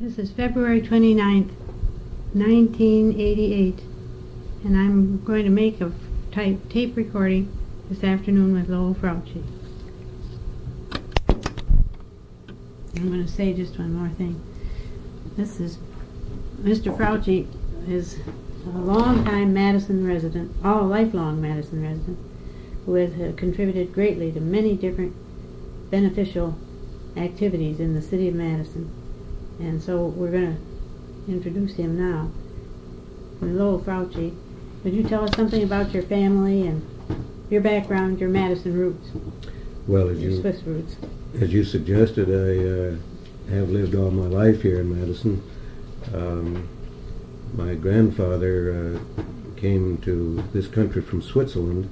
This is February 29th, 1988, and I'm going to make a type tape recording this afternoon with Lowell Frautschi. I'm going to say just one more thing. This is Mr. Frautschi is a long-time Madison resident, all lifelong Madison resident, who has uh, contributed greatly to many different beneficial activities in the city of Madison. And so we're going to introduce him now. Lowell Frautschi, would you tell us something about your family and your background, your Madison roots, Well, as your you Swiss roots? as you suggested, I uh, have lived all my life here in Madison. Um, my grandfather uh, came to this country from Switzerland,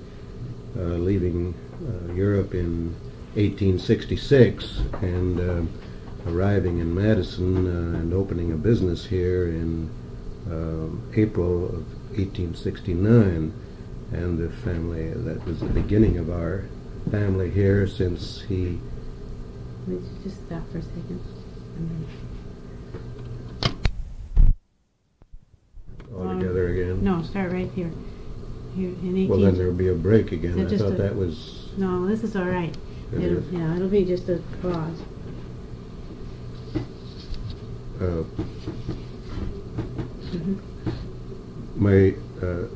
uh, leaving uh, Europe in 1866 and uh, arriving in Madison uh, and opening a business here in um April of 1869. And the family, that was the beginning of our family here since he Would you just stop for a second? And all together again. No, start right here. Here in 18. Well, then there'll be a break again. I thought a- that was. No, this is all right. It It'll, yeah, it'll be just a pause. Uh, my uh,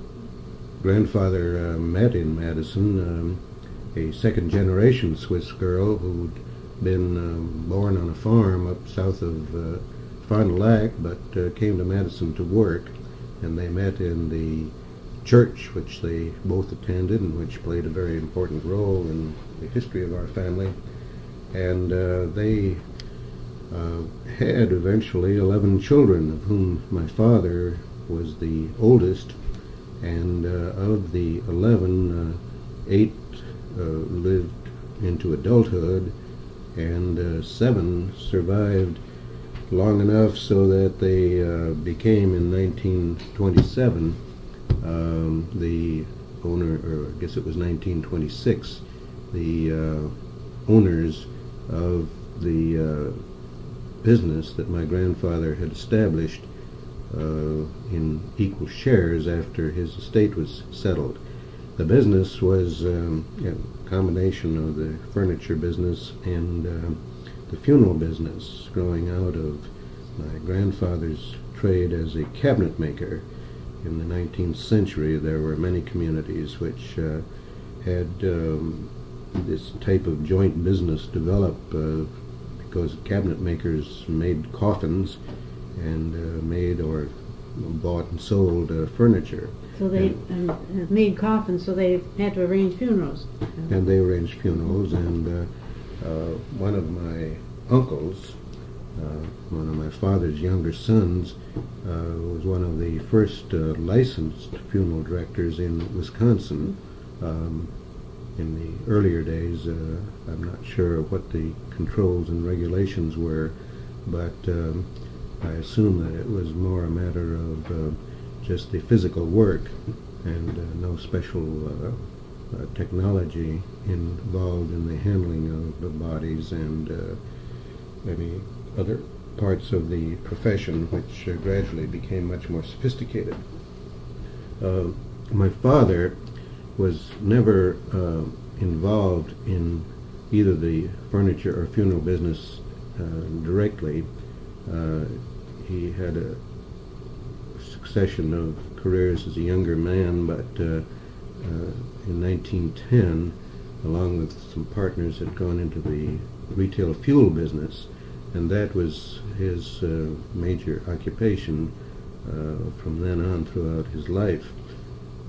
grandfather uh, met in Madison um, a second generation Swiss girl who'd been um, born on a farm up south of uh, Fond du Lac, but uh, came to Madison to work, and they met in the church which they both attended and which played a very important role in the history of our family. And uh, they uh, had eventually 11 children, of whom my father was the oldest, and uh, of the 11, uh, eight uh, lived into adulthood, and uh, seven survived long enough so that they became in 1927 um, the owner, or I guess it was 1926, the owners of the business that my grandfather had established uh, in equal shares after his estate was settled. The business was um, a combination of the furniture business and um the funeral business, growing out of my grandfather's trade as a cabinet maker. In the 19th century, there were many communities which uh, had um, this type of joint business develop uh, because cabinet makers made coffins and uh, made or bought and sold uh, furniture. So they um, have made coffins, so they had to arrange funerals. and they arranged funerals. And uh, uh, one of my uncles, uh, one of my father's younger sons, uh, was one of the first uh, licensed funeral directors in Wisconsin. Um, in the earlier days, uh, I'm not sure what the controls and regulations were, but um, I assume that it was more a matter of uh, just the physical work and uh, no special uh, uh, technology involved in the handling of the bodies and uh, many other parts of the profession, which uh, gradually became much more sophisticated. Uh, my father was never uh, involved in either the furniture or funeral business uh, directly. Uh, he had a succession of careers as a younger man, but uh, uh, in 1910, along with some partners, had gone into the retail fuel business, and that was his major occupation from then on throughout his life.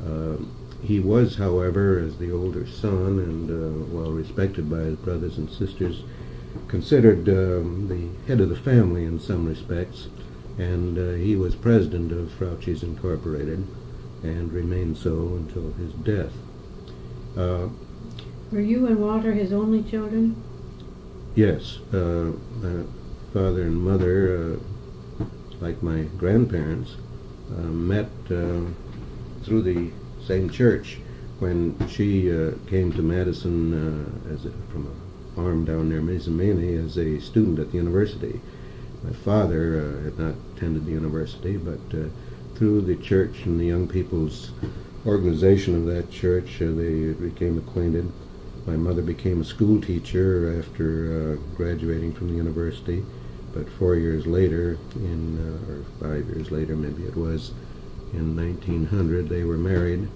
Uh, he was, however, as the older son and uh, well respected by his brothers and sisters, considered um, the head of the family in some respects, and uh, he was president of Frautschi's Incorporated and remained so until his death. Uh, Were you and Walter his only children? yes, uh, my father and mother, uh, like my grandparents, uh, met uh, through the same church when she uh, came to Madison uh, as a, from a farm down near Mazomanie as a student at the university. my father uh, had not attended the university, but uh, through the church and the young people's organization of that church, uh, they became acquainted. My mother became a school teacher after uh, graduating from the university, but four years later, in or five years later, maybe it was, in 1900, they were married.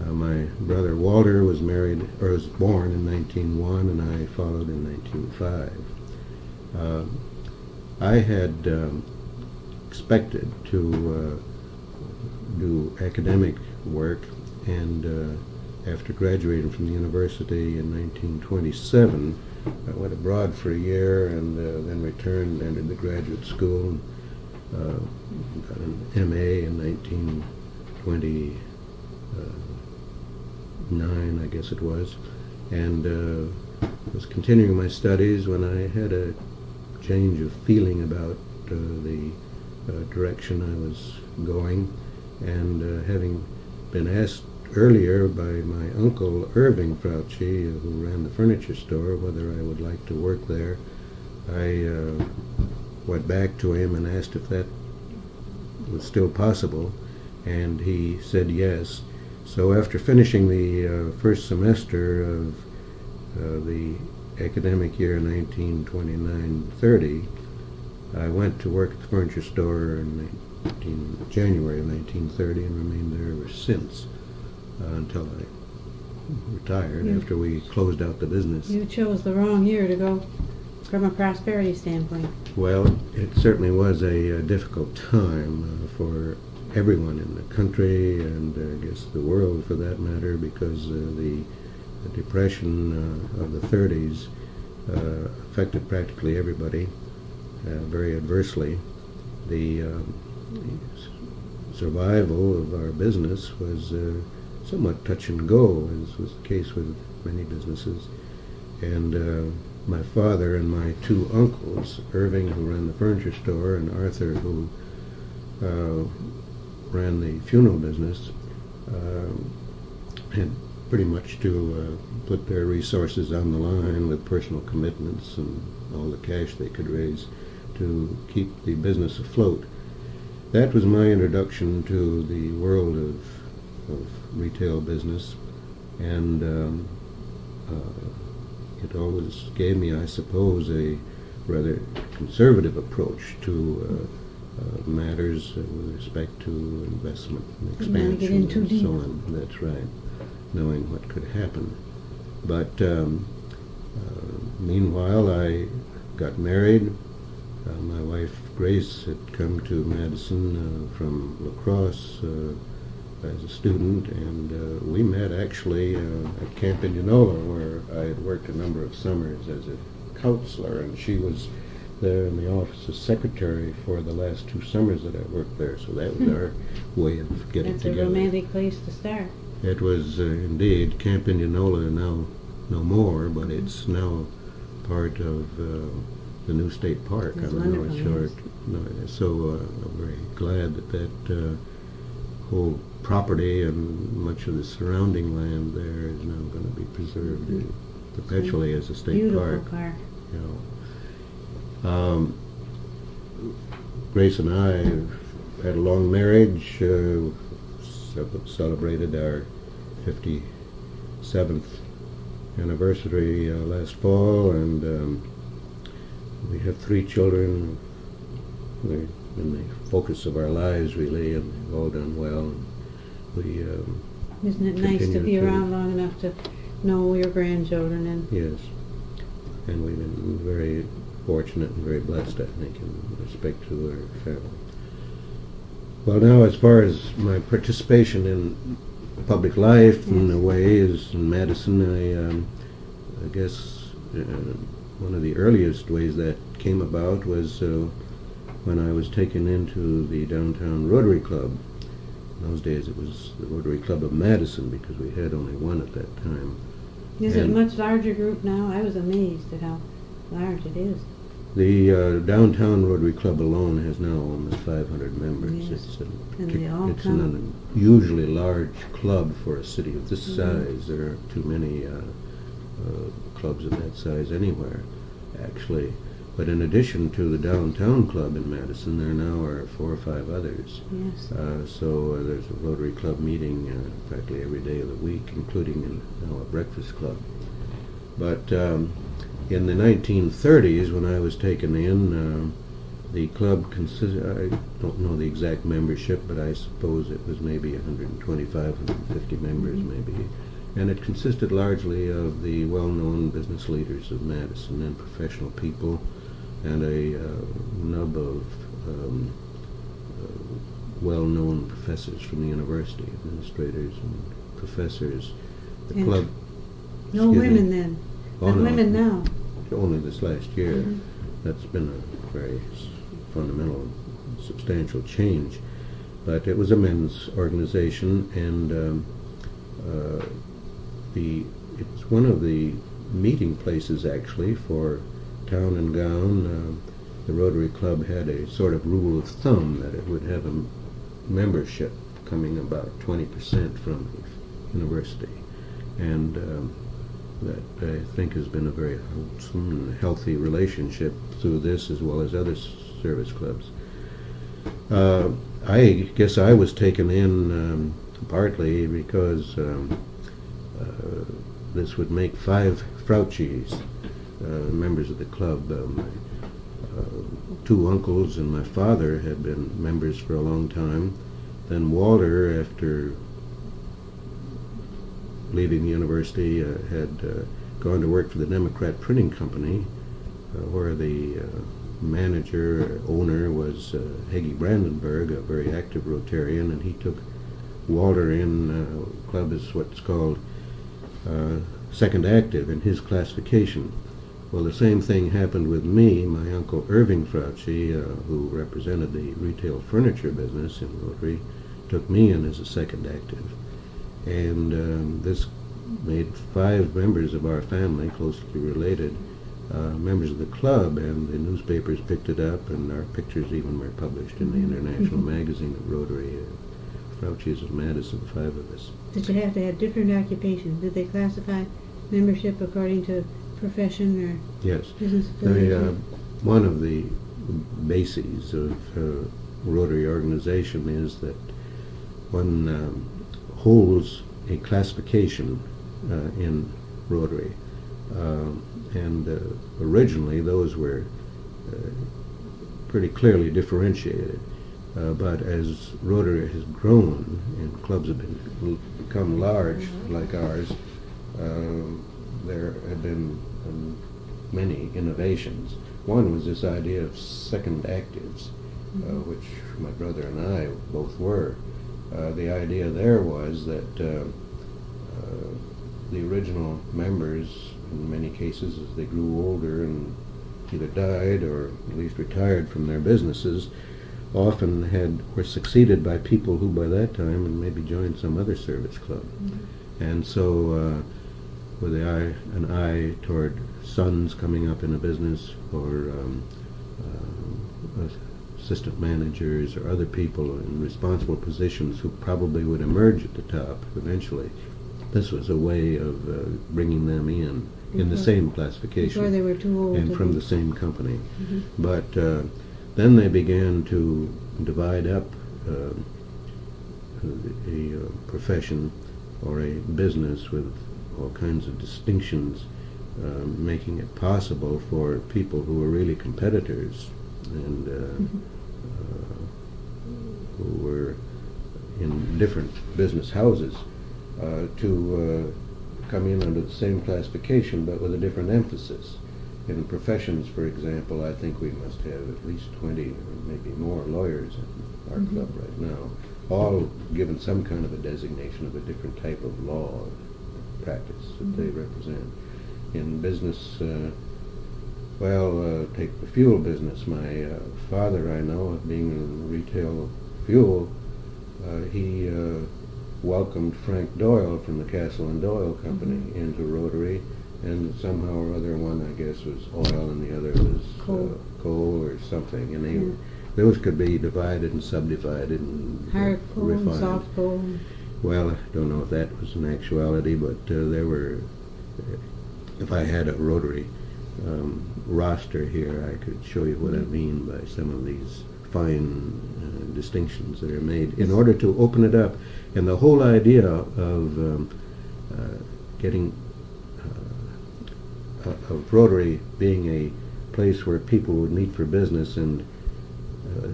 Uh, my brother Walter was married or was born in 1901, and I followed in 1905. Uh, I had um, expected to uh, do academic work, and uh, after graduating from the university in 1927, I went abroad for a year and uh, then returned, and entered the graduate school, uh, got an MA in 1929, I guess it was, and uh, was continuing my studies when I had a change of feeling about uh, the uh, direction I was going, and uh, having been asked earlier by my uncle Irving Frautschi, who ran the furniture store, whether I would like to work there, I uh, went back to him and asked if that was still possible, and he said yes. So after finishing the uh, first semester of uh, the academic year 1929-30, I went to work at the furniture store in 19, January of 1930 and remained there ever since uh, until I retired You- after we closed out the business. You chose the wrong year to go from a prosperity standpoint. Well, it certainly was a, uh difficult time uh, for everyone in the country and uh, I guess the world for that matter because uh, the, the depression uh, of the 30s uh, affected practically everybody very adversely. The, um, survival of our business was somewhat touch and go, as was the case with many businesses. And my father and my two uncles, Irving, who ran the furniture store, and Arthur, who uh, ran the funeral business, um, had pretty much to uh, put their resources on the line with personal commitments and all the cash they could raise to keep the business afloat. That was my introduction to the world of, of retail business, and um, uh, it always gave me, I suppose, a rather conservative approach to uh, uh, matters uh, with respect to investment and Didn't wanna get expansion and deep. so on. That's right, knowing what could happen. But um, uh, meanwhile, I got married. Uh, my wife Grace had come to Madison uh, from La Crosse uh, as a student, and uh, we met actually uh, at Camp Indianola, where I had worked a number of summers as a counselor, and she was there in the office as secretary for the last two summers that I worked there. So that was Hmm. our way of getting That's a together. romantic place to start. It was uh, indeed Camp Indianola now no more, but it's now part of uh, the new state park on the North Shore. No, so uh, I'm very glad that that uh, whole property and much of the surrounding land there is now going to be preserved Mhm. perpetually as a state Beautiful park. park. You know. Um, Grace and I had a long marriage, uh, celebrated our 57th anniversary uh, last fall, and um, we have three children. They're in the focus of our lives, really, and they've all done well. We, um, Isn't it nice to be to- around long enough to know your grandchildren and yes, and we've been very fortunate and very blessed, I think, in respect to our family. Well, now, as far as my participation in public life in a way is in Madison, I, um, I guess uh, one of the earliest ways that came about was uh, when I was taken into the downtown Rotary Club. In those days, it was the Rotary Club of Madison because we had only one at that time. is it a much larger group now? I was amazed at how large it is. The uh, downtown Rotary Club alone has now almost 500 members. Yes. It's, And all it's an unusually large club for a city of this Mhm. size. There aren't too many uh, uh, clubs of that size anywhere, actually. But in addition to the downtown club in Madison, there now are four or five others. Yes. Uh, so uh, there's a Rotary Club meeting uh, practically every day of the week, including in, now a breakfast club. But um, in the 1930s, when I was taken in, um the club consisted, I don't know the exact membership, but I suppose it was maybe 125, 150 members Mhm. maybe. And it consisted largely of the well-known business leaders of Madison and professional people and a uh, nub of um, uh, well-known professors from the university, administrators and professors. The And club, No excuse me. women then. Oh, But no. women now. only this last year, Mhm. that's been a very s- fundamental, substantial change. But it was a men's organization, and um, uh, the it's one of the meeting places actually for town and gown. Um the Rotary Club had a sort of rule of thumb that it would have a membership coming about 20% from the university, and um, that I think has been a very wholesome and healthy relationship through this as well as other service clubs. Uh, I guess I was taken in um, partly because um, uh, this would make five Frautschis uh, members of the club. Uh, my uh, two uncles and my father had been members for a long time. Then Walter, after leaving the university, uh, had uh, gone to work for the Democrat Printing Company, uh, where the uh, manager, owner was uh, Heggie Brandenburg, a very active Rotarian, and he took Walter in. Uh, club is what's called uh, second active in his classification. Well, the same thing happened with me. My uncle Irving Frautschi, uh, who represented the retail furniture business in Rotary, took me in as a second active. And um, this made five members of our family, closely related, uh, members of the club, and the newspapers picked it up, and our pictures even were published in the international magazine of Rotary. Uh, Frautschi's of Madison, five of us. Did you have to have different occupations? Did they classify membership according to profession or Yes. business The, uh, one of the bases of uh, Rotary organization is that one um, holds a classification uh, in Rotary. Um, and uh, originally those were uh, pretty clearly differentiated. Uh, but as Rotary has grown and clubs have been, become large like ours, um, there have been um, many innovations. One was this idea of second actives, uh, which my brother and I both were. Uh, the idea there was that uh, uh, the original members, in many cases, as they grew older and either died or at least retired from their businesses, often had were succeeded by people who, by that time, had maybe joined some other service club, and so uh, with the eye, an eye toward sons coming up in a business or um, uh, assistant managers or other people in responsible positions who probably would emerge at the top eventually. This was a way of uh, bringing them in in the same classification they were too old and from the same company. Mhm. But uh, then they began to divide up uh, a, uh profession or a business with all kinds of distinctions, uh, making it possible for people who were really competitors and uh, Mhm. uh, who were in different business houses uh, to uh, come in under the same classification but with a different emphasis. In professions, for example, I think we must have at least 20 or maybe more lawyers in our Mhm. club right now, all given some kind of a designation of a different type of law practice that they represent. In business, uh, well, uh, take the fuel business. My uh, father, I know, being in retail fuel, uh, he uh, welcomed Frank Doyle from the Castle and Doyle Company Mhm. into Rotary, and somehow or other, one I guess was oil, and the other was Coal. Uh, coal or something, and they, Yeah. those could be divided and subdivided and Hard coal, refined. soft coal. Well, I don't know if that was an actuality, but uh, there were. If I had a rotary um, roster here, I could show you what I mean by some of these fine uh, distinctions that are made in order to open it up. And the whole idea of um, uh, getting uh, of Rotary being a place where people would meet for business and uh,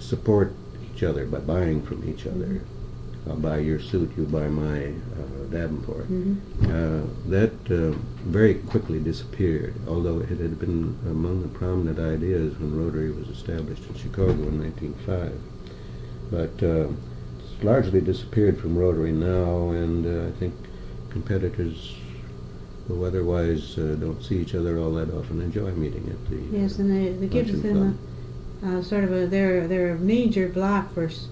support each other by buying from each other. I'll buy your suit, you buy my uh, Davenport. Mhm. Uh, that uh, very quickly disappeared, although it had been among the prominent ideas when Rotary was established in Chicago in 1905. But uh, it's largely disappeared from Rotary now, and uh, I think competitors who otherwise uh, don't see each other all that often enjoy meeting at the Yes, and the, the Gibbs Luncheon is in the, uh, sort of a, they're, they're a major block for, s-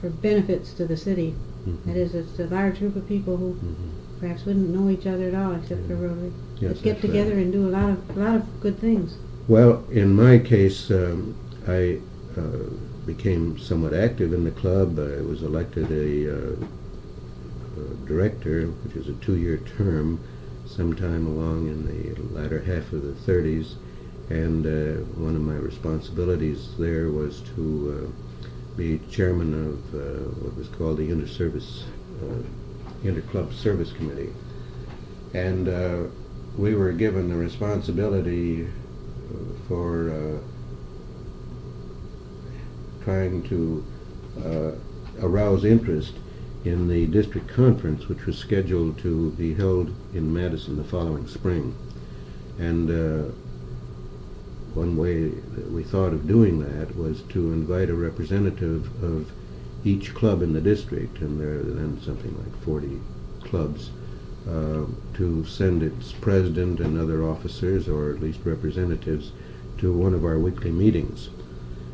for benefits to the city. Mhm. That is, it's a large group of people who Mhm. perhaps wouldn't know each other at all except for Yeah. Rotary. Yes, But get that's right. together and do a lot of, a lot of good things. Well, in my case, um, I uh, became somewhat active in the club. I was elected a, uh, a director, which is a two-year term, sometime along in the latter half of the 30s. And uh, one of my responsibilities there was to uh, be chairman of uh, what was called the Inter-Service, uh, Inter-Club Service Committee. And uh, we were given the responsibility for uh, trying to uh, arouse interest in the district conference, which was scheduled to be held in Madison the following spring. And uh, one way that we thought of doing that was to invite a representative of each club in the district, and there are then something like 40 clubs, uh, to send its president and other officers, or at least representatives, to one of our weekly meetings.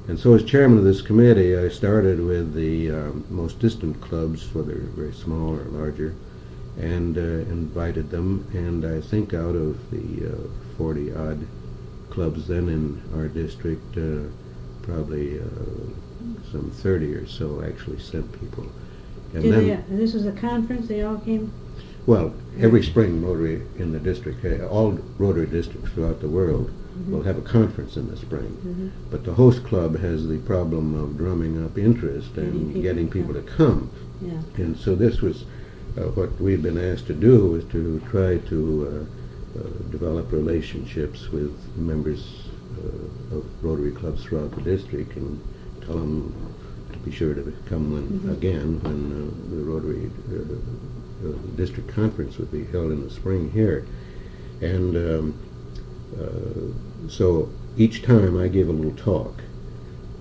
And so as chairman of this committee, I started with the um, most distant clubs, whether very small or larger, and uh, invited them. And I think out of the uh, 40 odd clubs then in our district, uh, probably uh, some 30 or so actually sent people. And Did then, they, uh, this was a conference, they all came? well, every spring Rotary in the district, uh, all Rotary districts throughout the world will have a conference in the spring. Mhm. But the host club has the problem of drumming up interest Getting and people getting people to come. Yeah. And so this was uh, what we've been asked to do is to try to uh, develop relationships with members uh, of Rotary clubs throughout the district and tell them to be sure to come when, Mhm. again when uh, the Rotary uh, uh, district conference would be held in the spring here. And um, uh, so each time I gave a little talk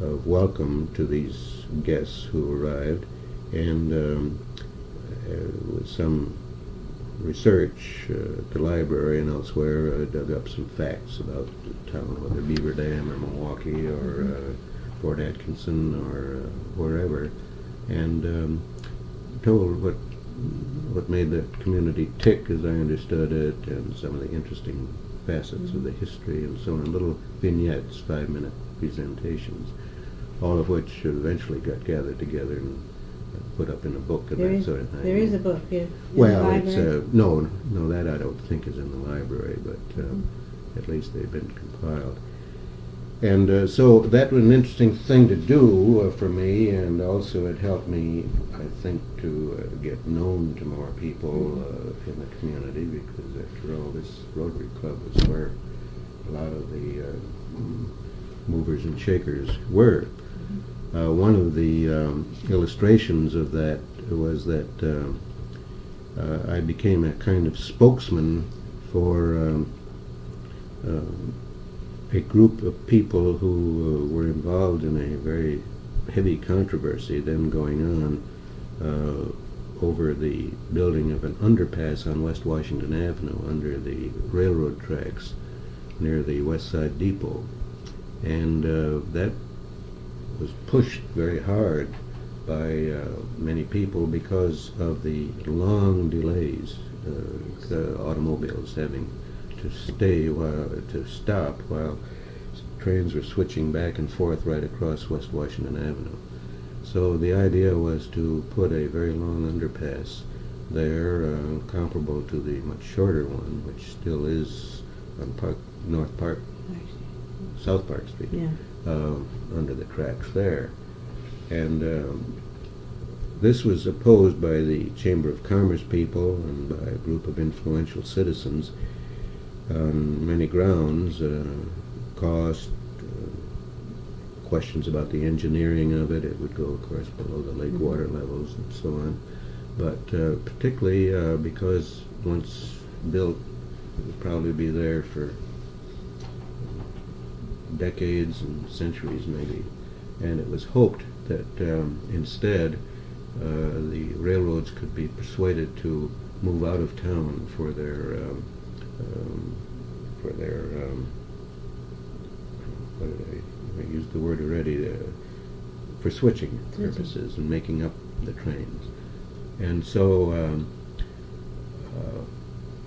of welcome to these guests who arrived, and um, uh, with some research uh, at the library and elsewhere, uh, dug up some facts about the town, whether Beaver Dam or Milwaukee or uh, Fort Atkinson or uh, wherever, and um, told what what made the community tick, as I understood it, and some of the interesting facets of the history and so on, little vignettes, five-minute presentations, all of which eventually got gathered together and put up in a book and There that is, sort of thing. there is a book, yeah. in the Well, it's, library. uh, no, no, that I don't think is in the library, but Mm-hmm. at least they've been compiled. And uh, so that was an interesting thing to do uh, for me, and also it helped me, I think, to uh, get known to more people Mm-hmm. uh, in the community, because after all, this Rotary Club was where a lot of the uh, movers and shakers were. Uh, one of the um, illustrations of that was that uh, uh, I became a kind of spokesman for um, um, a group of people who uh, were involved in a very heavy controversy then going on uh, over the building of an underpass on West Washington Avenue under the railroad tracks near the West Side Depot. And uh, that was pushed very hard by uh, many people because of the long delays, uh, the automobiles having to stay while to stop while trains were switching back and forth right across West Washington Avenue. So the idea was to put a very long underpass there, uh, comparable to the much shorter one, which still is on Park North Park, South Park Street, Yeah. Uh, under the tracks there. And um, this was opposed by the Chamber of Commerce people and by a group of influential citizens on many grounds, uh, cost, uh, questions about the engineering of it. It would go, of course, below the lake Mhm. water levels and so on. But uh, particularly uh, because once built, it would probably be there for decades and centuries maybe. And it was hoped that um, instead uh, the railroads could be persuaded to move out of town for their um, um, for their um, what did I, I used the word already uh, for switching purposes and making up the trains. And so um, uh,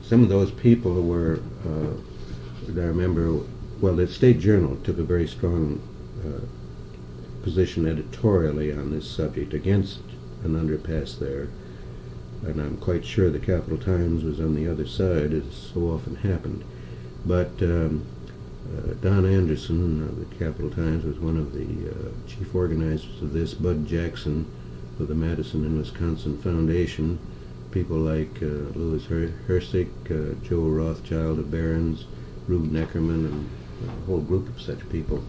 some of those people were, uh, I remember, well, the State Journal took a very strong uh, position editorially on this subject against an underpass there. And I'm quite sure the Capital Times was on the other side, as so often happened. But um, uh, Don Anderson of the Capital Times was one of the uh, chief organizers of this. Bud Jackson of the Madison and Wisconsin Foundation. People like uh, Louis Her- Hirsig, uh, Joe Rothschild of Barron's, Rube Neckerman, and a whole group of such people.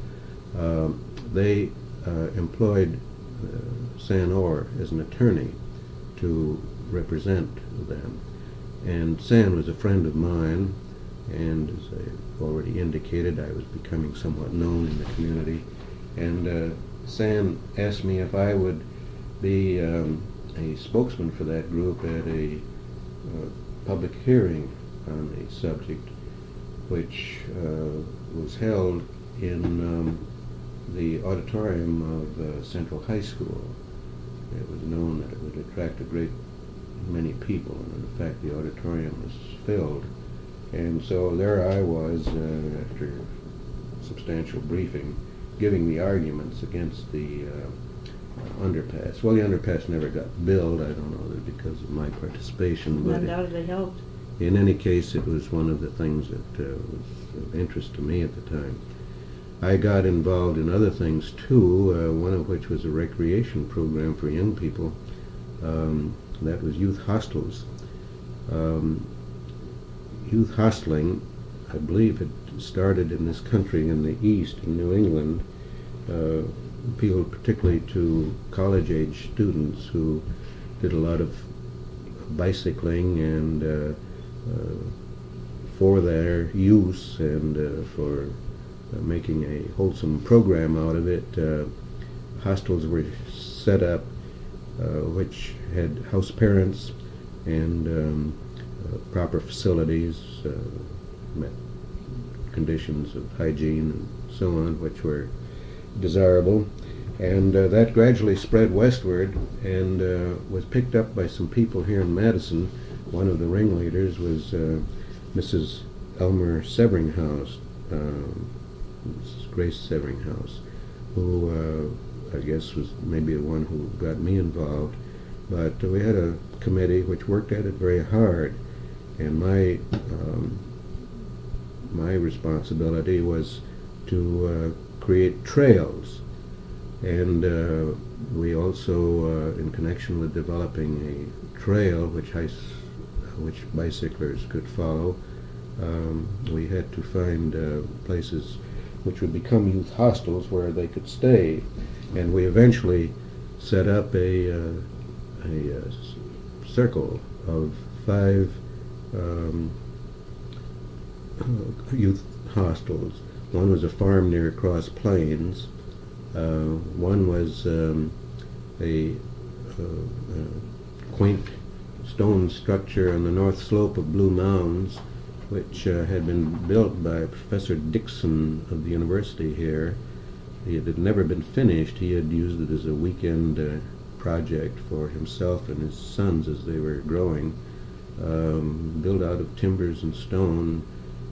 Um, they uh, employed uh, San Orr as an attorney to represent them. And San was a friend of mine, and as I already indicated, I was becoming somewhat known in the community. And uh, San asked me if I would be um, a spokesman for that group at a uh, public hearing on the subject, which uh, was held in um, the auditorium of uh, Central High School. It was known that it would attract a great many people, and in fact, the auditorium was filled. And so there I was, uh, after substantial briefing, giving the arguments against the uh, underpass. Well, the underpass never got built. I don't know that because of my participation, but it- Undoubtedly helped. in any case, it was one of the things that uh, was of interest to me at the time. I got involved in other things too, uh, one of which was a recreation program for young people. Um, that was youth hostels. Um, youth hosteling, I believe, had started in this country in the East, in New England, uh, appealed particularly to college-age students who did a lot of bicycling and uh, uh, for their use and uh, for uh, making a wholesome program out of it. Uh, hostels were set up which had house parents and um, proper facilities, met conditions of hygiene and so on, which were desirable. And uh, that gradually spread westward and uh, was picked up by some people here in Madison. One of the ringleaders was uh, Mrs. Elmer Severinghaus, um, Mrs. Grace Severinghaus, who uh, I guess was maybe the one who got me involved. But we had a committee which worked at it very hard, and my um, my responsibility was to uh, create trails, and uh, we also, uh, in connection with developing a trail which I, which bicyclers could follow, um, we had to find uh, places which would become youth hostels where they could stay, and we eventually set up a uh, a uh, circle of five um, youth hostels. One was a farm near Cross Plains. Uh, one was um, a, uh, uh, quaint stone structure on the north slope of Blue Mounds, which uh, had been built by Professor Dixon of the university here. It had never been finished. He had used it as a weekend uh, project for himself and his sons as they were growing. Um, built out of timbers and stone.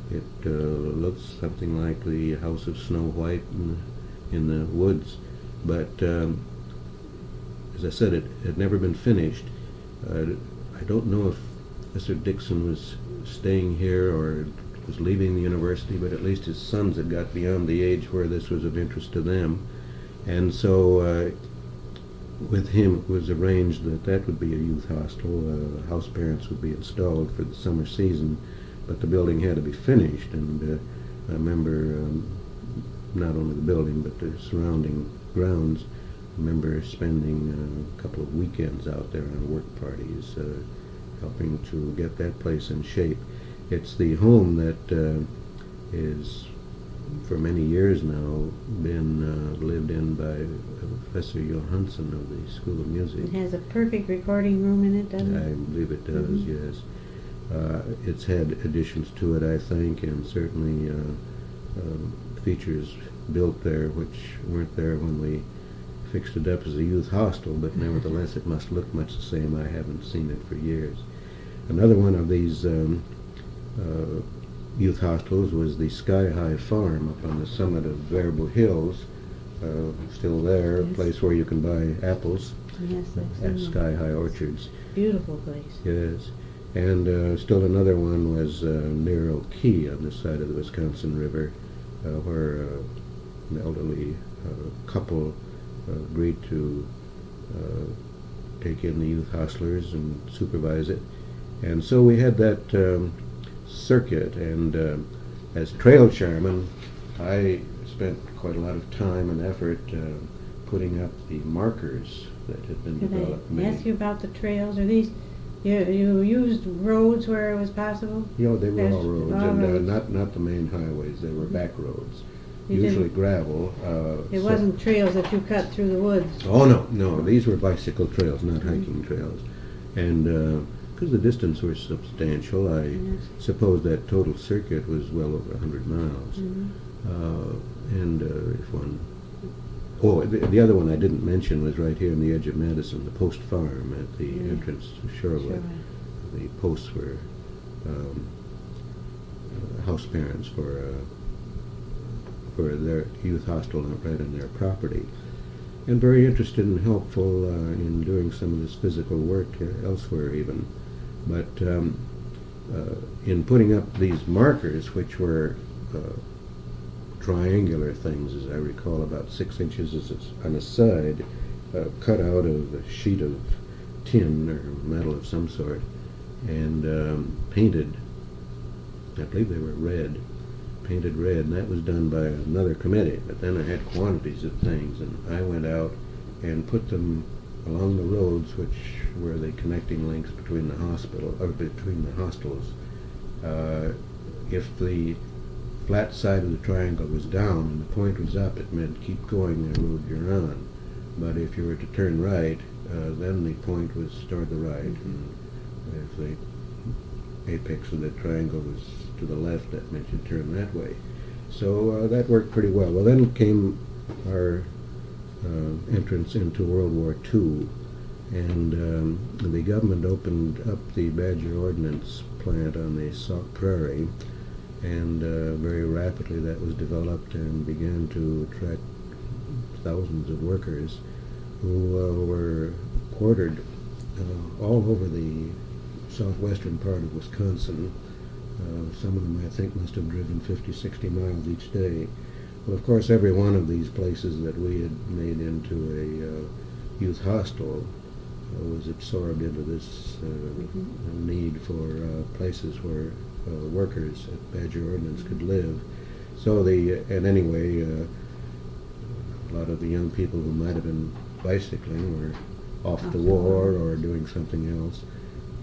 It uh, looks something like the House of Snow White in the, in the woods, but um, as I said, it had never been finished. Uh, I don't know if Mr. Dixon was staying here or was leaving the university, but at least his sons had got beyond the age where this was of interest to them. And so uh, with him it was arranged that that would be a youth hostel. Uh, house parents would be installed for the summer season, but the building had to be finished. And uh, I remember um, not only the building but the surrounding grounds. I remember spending uh, a couple of weekends out there on work parties, uh, helping to get that place in shape. It's the home that uh, is for many years now been uh, lived in by Professor Johansson of the School of Music. It has a perfect recording room in it, doesn't it? I believe it does, Mhm. yes. Uh, it's had additions to it, I think, and certainly uh, um features built there which weren't there when we fixed it up as a youth hostel, but nevertheless it must look much the same. I haven't seen it for years. Another one of these um, uh, youth hostels was the Sky High Farm up on the summit of Baraboo Hills, uh, still there, a place where you can buy apples Yes, at. Sky High Orchards. Beautiful place. Yes. And uh, still another one was uh, near Key on this side of the Wisconsin River, uh, where uh, an elderly uh, couple agreed to uh, take in the youth hostlers and supervise it. And so we had that um, circuit, and uh, as trail chairman, I spent quite a lot of time and effort uh, putting up the markers that had been Could developed. I ask you about the trails? Are these, you, you used roads where it was possible? Yeah, they were all roads, all and uh, roads. not not the main highways. They were back roads, You usually gravel. Uh, It so- wasn't trails that you cut through the woods? Oh no, no. These were bicycle trails, not Mhm. hiking trails, and because the distance was substantial, I Yes. suppose that total circuit was well over a hundred miles. Mhm. Uh, and uh, if one, oh, the, the other one I didn't mention was right here on the edge of Madison, the Post Farm at the Yeah. entrance to Sherwood. Sure. the posts were um, uh, house parents for uh, for their youth hostel right on their property, and very interested and helpful uh, in doing some of this physical work uh, elsewhere even. But um, uh, in putting up these markers, which were uh, triangular things, as I recall, about six inches on a side, uh, cut out of a sheet of tin or metal of some sort, and um, painted. I believe they were red, painted red, and that was done by another committee. But then I had quantities of things, and I went out and put them along the roads, which were the connecting links between the hospital or between the hostels. Uh, if the flat side of the triangle was down and the point was up, it meant keep going the road you're on. But if you were to turn right, uh, then the point was toward the right, and if the apex of the triangle was to the left, that meant you turn that way. So uh, that worked pretty well. Well, then came our uh, entrance into World War II, and um, the government opened up the Badger Ordnance plant on the Sauk Prairie, and uh, very rapidly that was developed and began to attract thousands of workers who uh, were quartered uh, all over the southwestern part of Wisconsin. Uh, some of them, I think, must have driven 50, 60 miles each day. Well, of course, every one of these places that we had made into a uh, youth hostel uh, was absorbed into this uh, Mhm. need for uh, places where uh, workers at Badger Ordnance could live. So the, and anyway, uh, a lot of the young people who might have been bicycling were off the war war. or doing something else.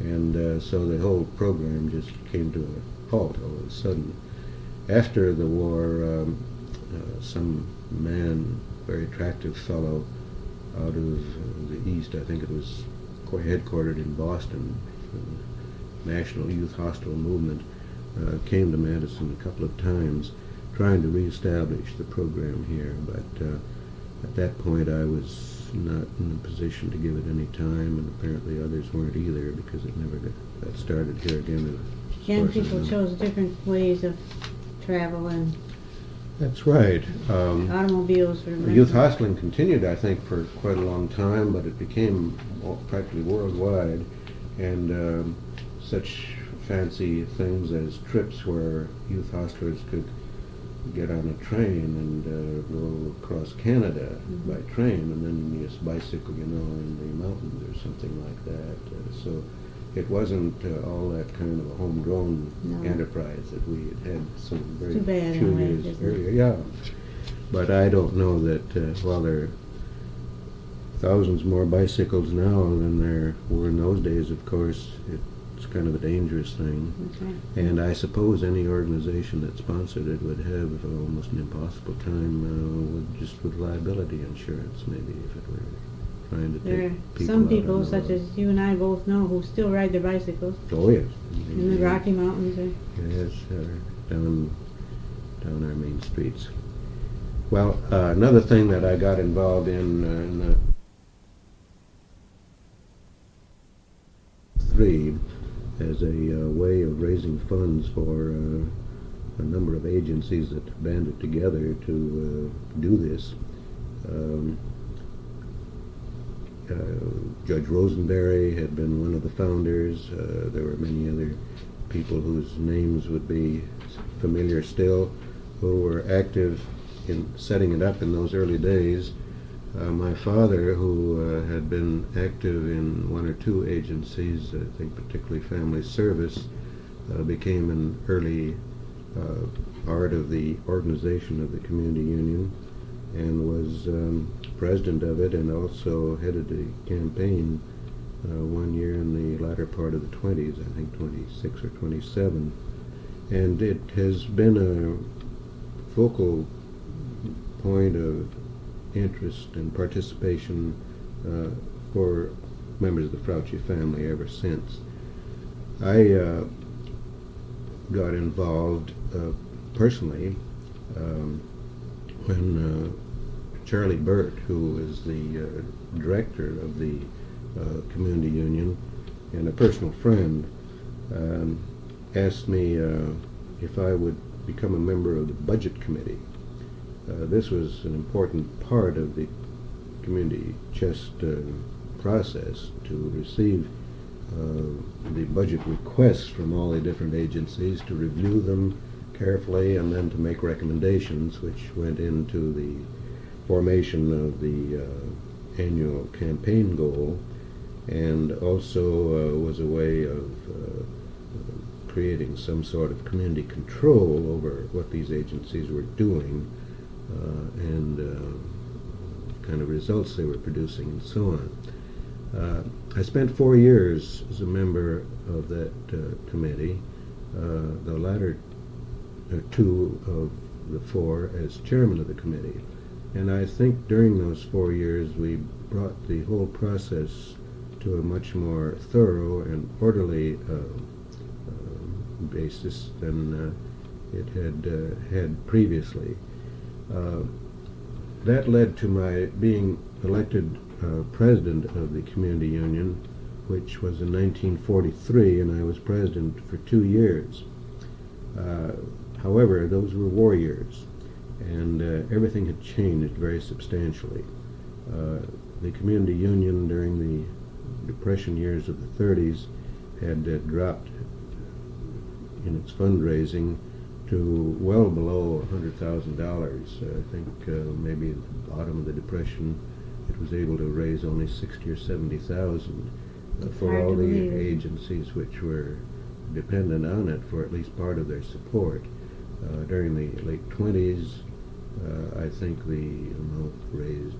And uh, so the whole program just came to a halt all of a sudden. After the war, um, uh, some man, very attractive fellow, out of the east, I think it was headquartered in Boston, National Youth Hostel Movement, uh, came to Madison a couple of times trying to reestablish the program here, but uh, at that point I was not in a position to give it any time, and apparently others weren't either because it never got, got started here again. Young far as I people chose different ways of travel and That's right. Um, automobiles were. Youth hosteling continued, I think, for quite a long time, but it became all- practically worldwide, and um, such fancy things as trips where youth hostelers could get on a train and uh, go across Canada Mhm. by train and then you just bicycle, you know, in the mountains or something like that. Uh, so it wasn't uh, all that kind of a homegrown No. enterprise that we had had some very few years earlier. Yeah, but I don't know that uh, while there are thousands more bicycles now than there were in those days, of course, it's kind of a dangerous thing. Right. And I suppose any organization that sponsored it would have almost an impossible time uh, with just with liability insurance, maybe if it were trying to There are take people some people, such road. as you and I both know, who still ride their bicycles oh yes, in the Rocky Mountains or Yes, uh, down down our main streets. Well, uh, another thing that I got involved in uh, in the three as a uh, way of raising funds for uh, a number of agencies that banded together to uh, do this. Um, uh, Judge Rosenberry had been one of the founders. There were many other people whose names would be familiar still, who were active in setting it up in those early days. Uh, my father, who uh, had been active in one or two agencies, I think particularly Family Service, uh, became an early uh, part of the organization of the community union and was um, president of it and also headed the campaign uh, one year in the latter part of the 20s, I think 26 or 27. And it has been a focal point of interest and participation uh, for members of the Frautschi family ever since. I uh, got involved uh, personally um, when uh, Charlie Burt, who is the uh, director of the uh, community union and a personal friend, um, asked me if I would become a member of the budget committee. Uh, this was an important part of the community chest uh, process to receive uh, the budget requests from all the different agencies, to review them carefully, and then to make recommendations, which went into the formation of the uh, annual campaign goal, and also uh, was a way of creating some sort of community control over what these agencies were doing and uh, kind of results they were producing and so on. Uh, I spent four years as a member of that uh, committee, uh, the latter uh, two of the four as chairman of the committee. And I think during those four years we brought the whole process to a much more thorough and orderly uh, uh, basis than uh, it had uh, had previously. Uh, that led to my being elected uh, president of the community union, which was in 1943, and I was president for two years. Uh, however, those were war years, and uh, everything had changed very substantially. Uh, the community union during the depression years of the 30s had dropped in its fundraising to well below $100,000. I think uh, maybe at the bottom of the depression it was able to raise only 60 or 70,000 uh, for all the agencies which were dependent on it for at least part of their support. Uh, during the late 20s, uh, I think the amount raised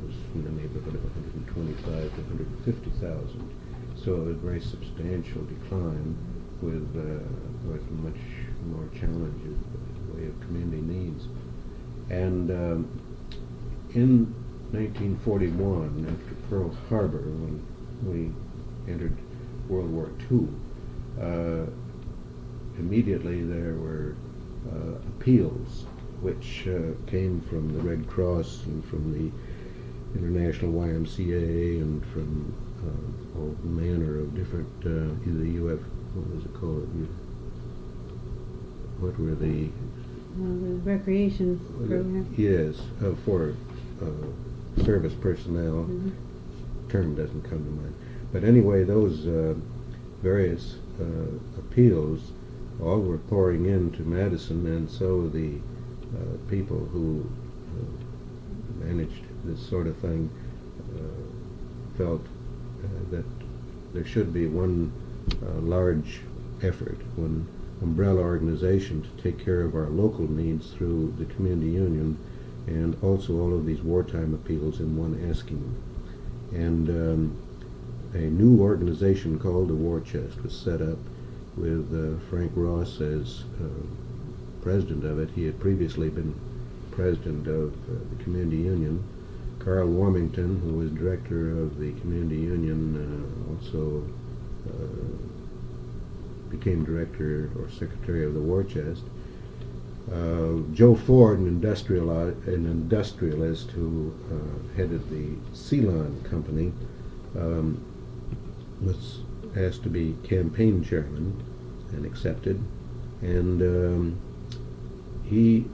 was in the neighborhood of 125 to 150,000. So it was a very substantial decline with, uh, with much more challenges the way of community needs. And um, in 1941, after Pearl Harbor, when we entered World War II, uh, immediately there were uh, appeals which uh, came from the Red Cross and from the International YMCA and from uh, all manner of different, uh, either UF, what was it called? What were the uh, the recreation program. Yes, uh, for uh, service personnel. Mhm. Term doesn't come to mind. But anyway, those uh, various uh, appeals all were pouring into Madison, and so the uh, people who uh, managed this sort of thing uh, felt uh, that there should be one uh, large effort, one umbrella organization to take care of our local needs through the community union and also all of these wartime appeals in one asking. And um, a new organization called the War Chest was set up with uh, Frank Ross as uh, president of it. He had previously been president of uh, the community union. Carl Warmington, who was director of the community union, uh, also uh, became director or secretary of the War Chest. Uh, Joe Ford, an, industrial, an industrialist who headed the Ceylon Company, um, was asked to be campaign chairman and accepted. And um, he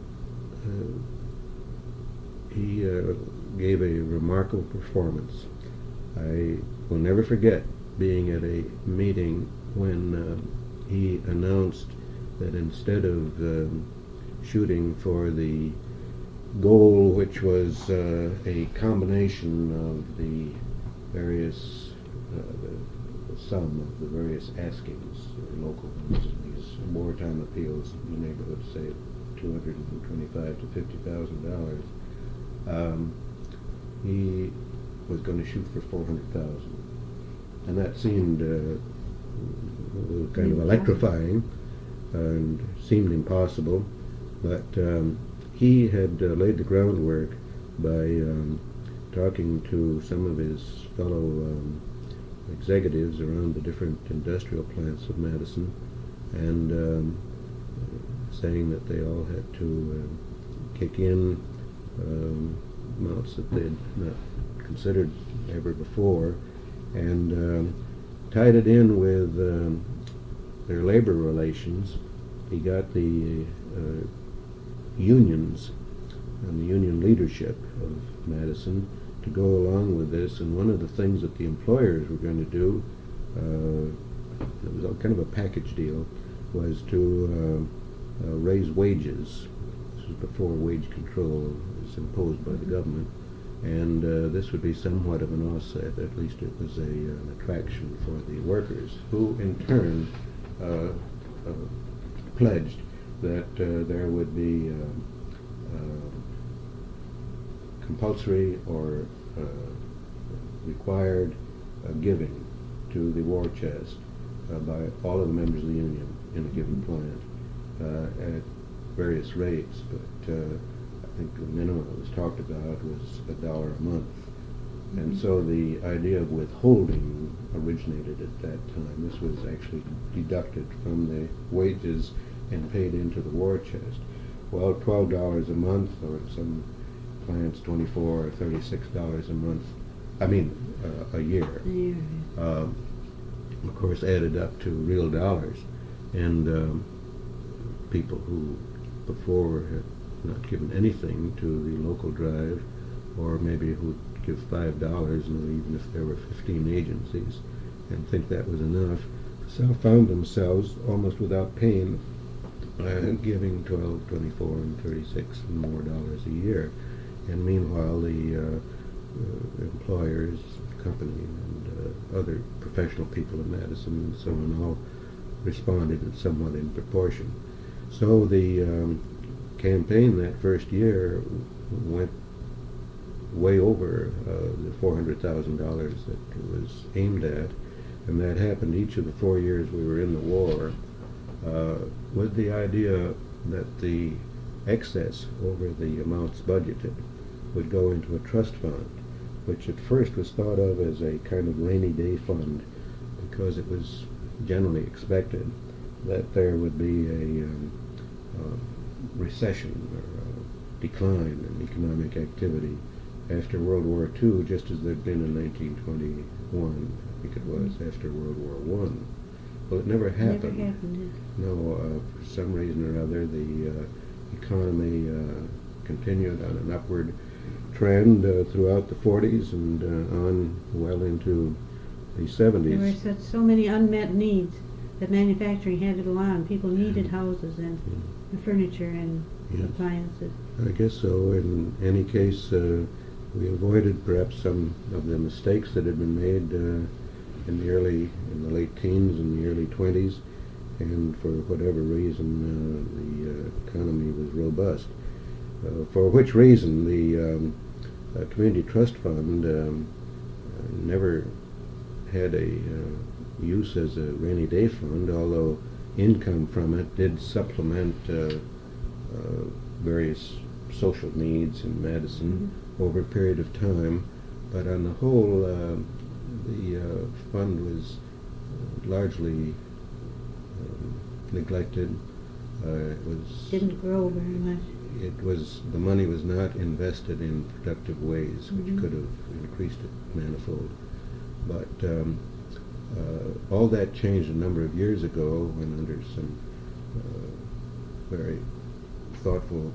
uh, he uh, gave a remarkable performance. I will never forget being at a meeting when uh, he announced that instead of um, shooting for the goal, which was uh, a combination of the various uh, sum of the various askings, uh, local ones, these wartime appeals in the neighborhood, say two hundred and twenty-five to fifty thousand dollars. Um, he was going to shoot for four hundred thousand, and that seemed uh, kind of electrifying and seemed impossible. But um, he had uh, laid the groundwork by um, talking to some of his fellow um, executives around the different industrial plants of Madison and um, saying that they all had to uh, kick in um, amounts that they had not considered ever before and um, tied it in with um, their labor relations. He got the uh, unions and the union leadership of Madison to go along with this. And one of the things that the employers were going to do, uh, it was kind of a package deal, was to uh, uh, raise wages. This was before wage control was imposed by the government. And uh, this would be somewhat of an offset, at least it was a, an attraction for the workers, who in turn uh, uh, pledged that there would be compulsory or uh, required uh, giving to the war chest uh, by all of the members of the union in a given plant at various rates, but think the minimum that was talked about was a dollar a month. And so the idea of withholding originated at that time. This was actually deducted from the wages and paid into the war chest. Well, $12 a month or some plants 24 or 36 dollars a month. I mean, uh, a year. A year. Um, of course, added up to real dollars, and um, people who before had not given anything to the local drive, or maybe who would give five dollars, even if there were 15 agencies, and think that was enough, so found themselves almost without pain uh, giving 12, 24, and 36 and more dollars a year and meanwhile the uh, uh, employers, company, and uh, other professional people in Madison and so on all responded somewhat in proportion. So the um, campaign that first year went way over uh, the $400,000 that it was aimed at, and that happened each of the four years we were in the war, uh, with the idea that the excess over the amounts budgeted would go into a trust fund, which at first was thought of as a kind of rainy day fund because it was generally expected that there would be a um, uh, recession or a decline in economic activity after World War II, just as there'd been in 1921, I think it was, after World War I. Well, it never happened. Never happened. No, uh, for some reason or other, the uh, economy uh, continued on an upward trend uh, throughout the 40s and uh, on well into the 70s. There were 70s. such, so many unmet needs that manufacturing had to go on. People needed Yeah. houses and Yeah. Furniture and Yes. appliances. I guess so. In any case, uh, we avoided perhaps some of the mistakes that had been made uh, in the early, in the late teens and the early 20s, and for whatever reason, uh, the uh, economy was robust. Uh, for which reason, the um, uh, Community Trust Fund um, never had a uh, use as a rainy day fund, although income from it did supplement uh, uh, various social needs in Madison over a period of time. But on the whole, uh, the uh, fund was uh, largely um, neglected. Uh, it was Didn't grow very much. it was the money was not invested in productive ways, which Mhm. could have increased it manifold. But um, uh, all that changed a number of years ago when, under some uh, very thoughtful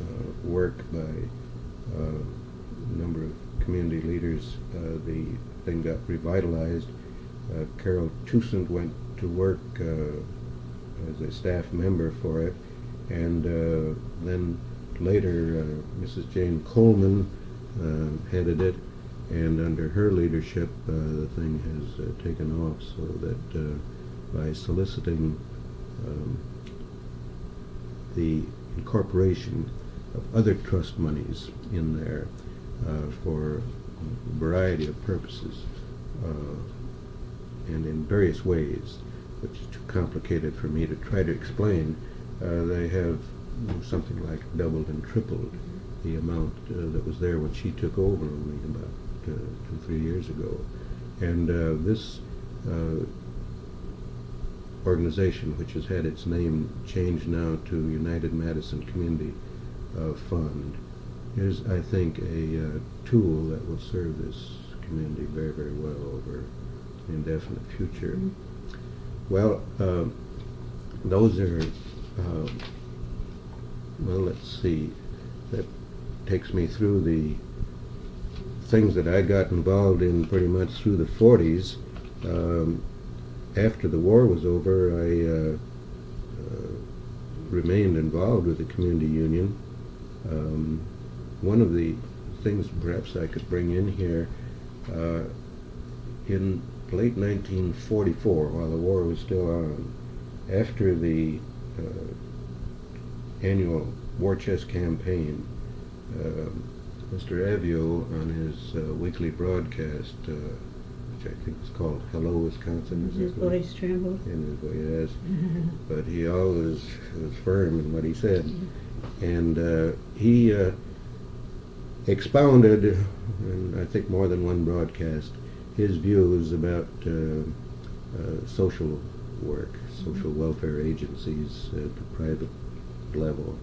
uh, work by uh, a number of community leaders, uh, the thing got revitalized. Uh, Carol Toussaint went to work as a staff member for it, and then later Mrs. Jane Coleman headed it, and under her leadership uh, the thing has uh, taken off so that uh, by soliciting um, the incorporation of other trust monies in there uh, for a variety of purposes uh, and in various ways, which is too complicated for me to try to explain. Uh, they have something like doubled and tripled the amount that was there when she took over only about uh, two, three years ago. And uh, this uh, organization, which has had its name changed now to United Madison Community uh, Fund, is, I think, a uh, tool that will serve this community very, very well over an indefinite future. Mhm. Well, those are, well, let's see, that takes me through the things that I got involved in pretty much through the 40s. Um, after the war was over, I uh, uh, remained involved with the community union. Um, one of the things perhaps I could bring in here, uh, in late 1944, while the war was still on, after the uh, annual war chest campaign, uh, Mr. Evjue on his uh, weekly broadcast, uh, which I think is called Hello Wisconsin, is His voice trembled. and his voice, but he always was firm in what he said. And uh, he uh, expounded, in I think more than one broadcast, his views about uh, uh, social work, social welfare agencies at the private level.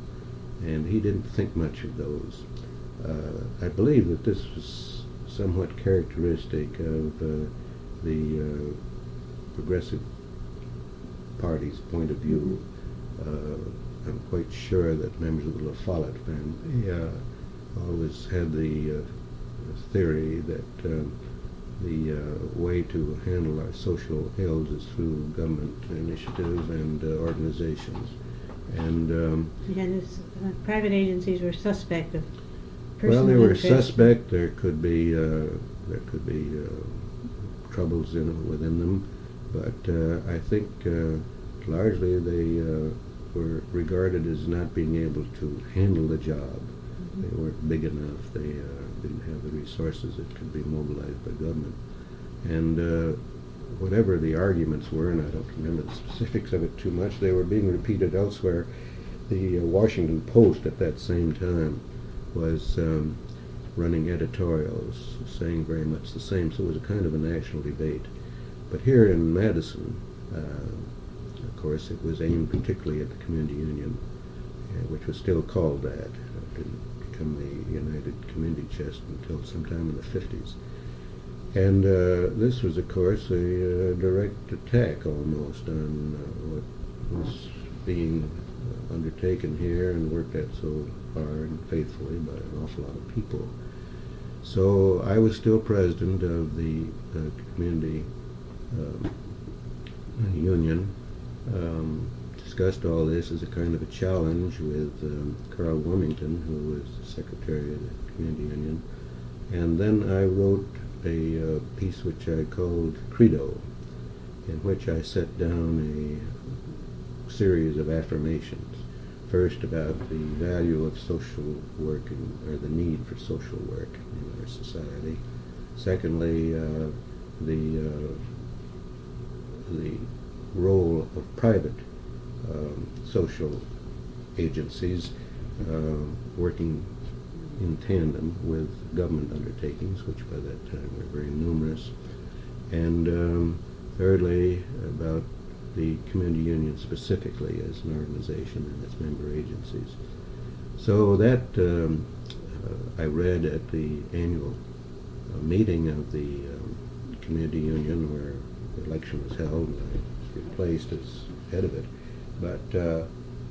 And he didn't think much of those. Uh, I believe that this was somewhat characteristic of uh, the uh, progressive party's point of view. I'm quite sure that members of the La Follette family always had the theory that um, the uh, way to handle our social ills is through government initiative and uh, organizations. And um, Yeah, this, uh, private agencies were suspect of well, they were suspect. There could be uh, there could be uh, troubles in within them, but uh, I think uh, largely they uh, were regarded as not being able to handle the job. Mm-hmm. They weren't big enough. They uh, didn't have the resources that could be mobilized by government. And uh, whatever the arguments were, and I don't remember the specifics of it too much, they were being repeated elsewhere. The uh, Washington Post at that same time was um, running editorials saying very much the same, so it was a kind of a national debate. But here in Madison, uh, of course, it was aimed particularly at the community union, uh, which was still called that. It didn't become the United Community Chest until sometime in the 50s. And uh, this was, of course, a uh, direct attack almost on uh, what was being uh, undertaken here and worked at so and faithfully by an awful lot of people. So I was still president of the uh, community um, union. Um, discussed all this as a kind of a challenge with um, Carl Wilmington, who was the secretary of the community union. And then I wrote a uh, piece which I called Credo, in which I set down a series of affirmations. First, about the value of social work or the need for social work in our society. Secondly, uh, the uh, the role of private um, social agencies uh, working in tandem with government undertakings, which by that time were very numerous. And um, thirdly, about the community union specifically as an organization and its member agencies. So that um, uh, I read at the annual uh, meeting of the um, community union where the election was held and I was replaced as head of it. But uh,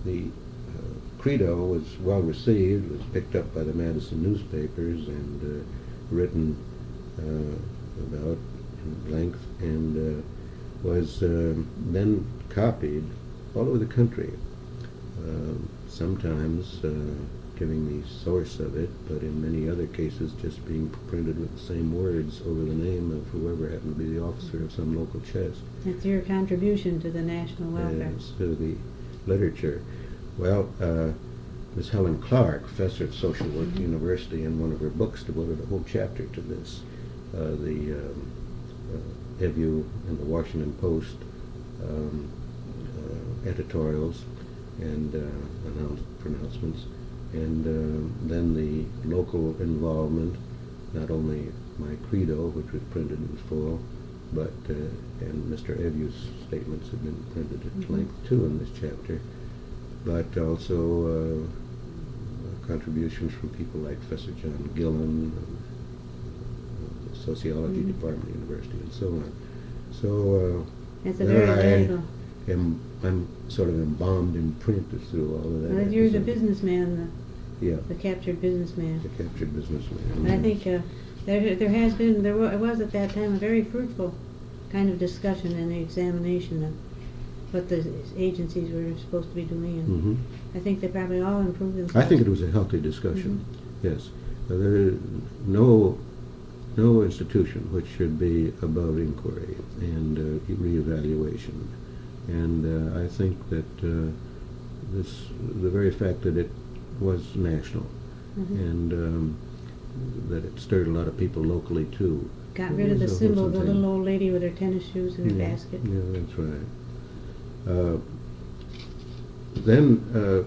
the uh, credo was well received, was picked up by the Madison newspapers and uh, written uh, about in length and was um, then copied all over the country. Um, sometimes uh, giving the source of it, but in many other cases just being printed with the same words over the name of whoever happened to be the officer of some local chest. That's your contribution to the national welfare. Yes, to the literature. Well, uh, Miss Helen Clark, professor at Social Work mm -hmm. University, in one of her books devoted a whole chapter to this. Uh, the um, uh, Evjue and the Washington Post um, uh, editorials and uh, pronouncements, and uh, then the local involvement, not only my credo, which was printed in full, but uh, and Mr. Evjue's statements have been printed at mm -hmm. length too in this chapter, but also uh, contributions from people like Professor John Gillin, sociology mm -hmm. department, university, and so on. So uh, it's a very I am I'm sort of embalmed in print through all of that. Well, you're the businessman, the, yeah, the captured businessman. The captured businessman. And I think uh, there there has been there was at that time a very fruitful kind of discussion and examination of what the agencies were supposed to be doing, and mm -hmm. I think they probably all improved themselves. I think it was a healthy discussion. Mm -hmm. Yes, uh, there no no institution which should be above inquiry and uh, reevaluation. And uh, I think that uh, this, the very fact that it was national mm -hmm. and um, that it stirred a lot of people locally too. Got rid of the symbol of the little old lady with her tennis shoes in yeah, her basket. Yeah, that's right. Uh, then uh,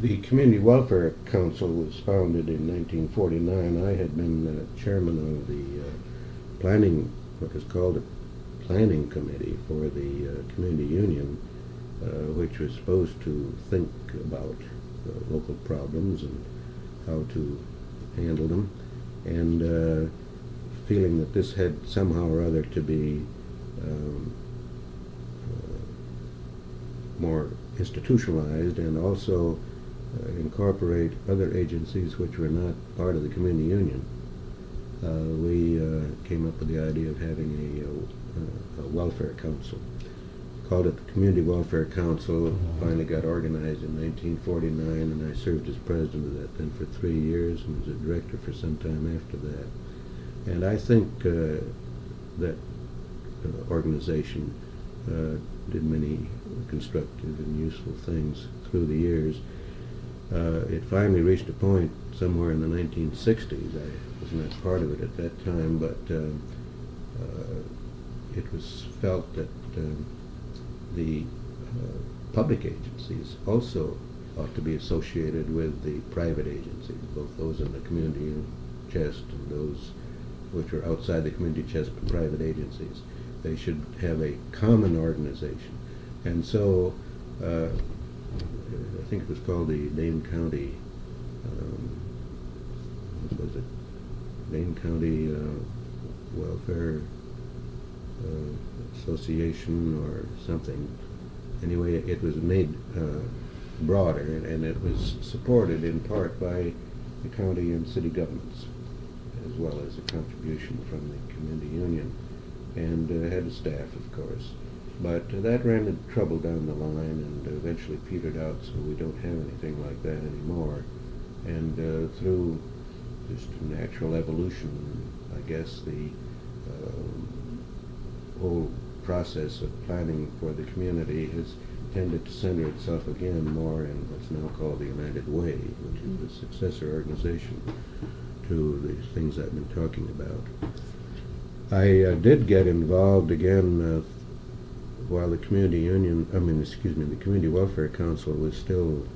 the Community Welfare Council was founded in 1949. I had been uh, chairman of the uh, planning, what was called a planning committee for the uh, community union, uh, which was supposed to think about local problems and how to handle them, and uh, feeling that this had somehow or other to be um, uh, more institutionalized and also uh, incorporate other agencies which were not part of the community union. Uh, we uh, came up with the idea of having a, a, welfare council. Called it the Community Welfare Council. Finally got organized in 1949, and I served as president of that then for three years, and was a director for some time after that. And I think uh, that uh, organization uh, did many constructive and useful things through the years uh, it finally reached a point somewhere in the 1960s. I was not part of it at that time, but uh, uh, it was felt that um, the uh, public agencies also ought to be associated with the private agencies, both those in the community chest and those which are outside the community chest but private agencies. They should have a common organization. And so uh, I think it was called the Dane County, um, what was it? Dane County uh, Welfare uh, Association or something. Anyway, it was made uh, broader and, and, it was supported in part by the county and city governments, as well as a contribution from the community union, and uh, had a staff, of course. But that ran into trouble down the line and eventually petered out, so we don't have anything like that anymore. And uh, through just natural evolution, I guess the uh, whole process of planning for the community has tended to center itself again more in what's now called the United Way, which is the successor organization to the things I've been talking about. I uh, did get involved again uh, while the community union, I mean, excuse me, the community welfare council was still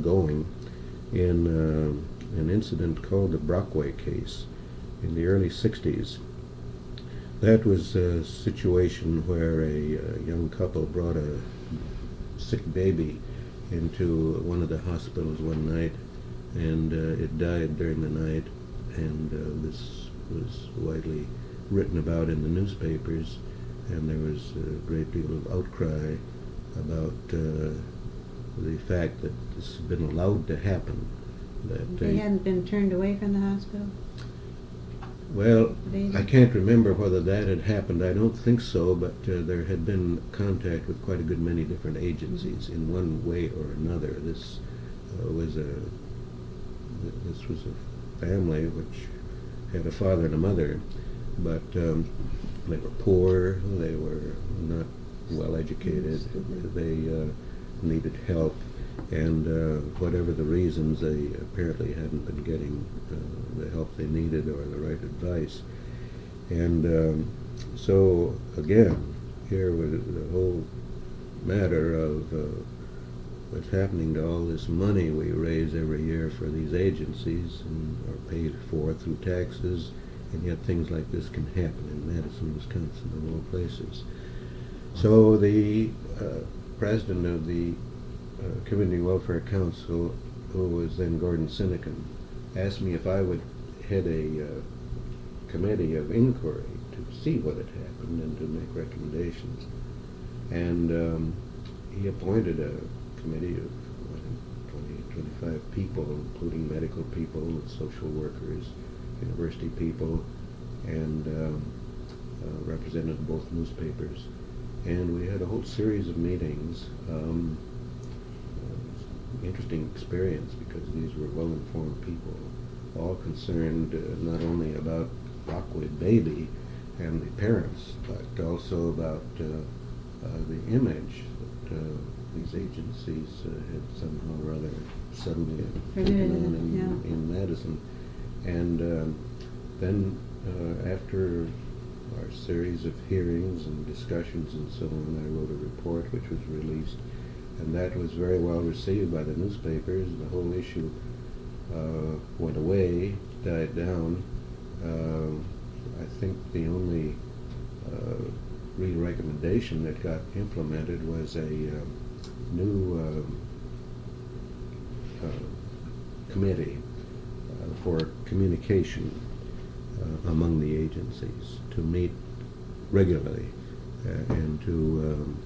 going in uh, an incident called the Brockway case in the early 60s. That was a situation where a, a young couple brought a sick baby into one of the hospitals one night, and uh, it died during the night, and uh, this was widely written about in the newspapers, and there was a great deal of outcry about uh, the fact that this had been allowed to happen. That They hadn't been turned away from the hospital? well, I can't remember whether that had happened. I don't think so, but uh, there had been contact with quite a good many different agencies in one way or another. This uh, was a this was a family which had a father and a mother, but um, they were poor. They were not well educated. They uh, needed help, and uh, whatever the reasons, they apparently hadn't been getting uh, the help they needed or the right advice. And um, so again, here was the whole matter of uh, what's happening to all this money we raise every year for these agencies and are paid for through taxes, and yet things like this can happen in Madison, Wisconsin, of all places. So the uh, president of the uh, Community Welfare Council, who was then Gordon Sinykin, asked me if I would head a uh, committee of inquiry to see what had happened and to make recommendations. And um, he appointed a committee of I think, 20, 25 people, including medical people, and social workers, university people, and um, uh, represented both newspapers. And we had a whole series of meetings. Um, uh, interesting experience because these were well-informed people, all concerned uh, not only about Rockwood Baby and the parents, but also about uh, uh, the image that uh, these agencies uh, had somehow or other suddenly taken on in, Yeah. in Madison. And um, then uh, after our series of hearings and discussions and so on, I wrote a report which was released, and that was very well received by the newspapers. The whole issue uh, went away, died down. Uh, I think the only uh, real recommendation that got implemented was a uh, new um, uh, committee for communication uh, among the agencies to meet regularly uh, and to um,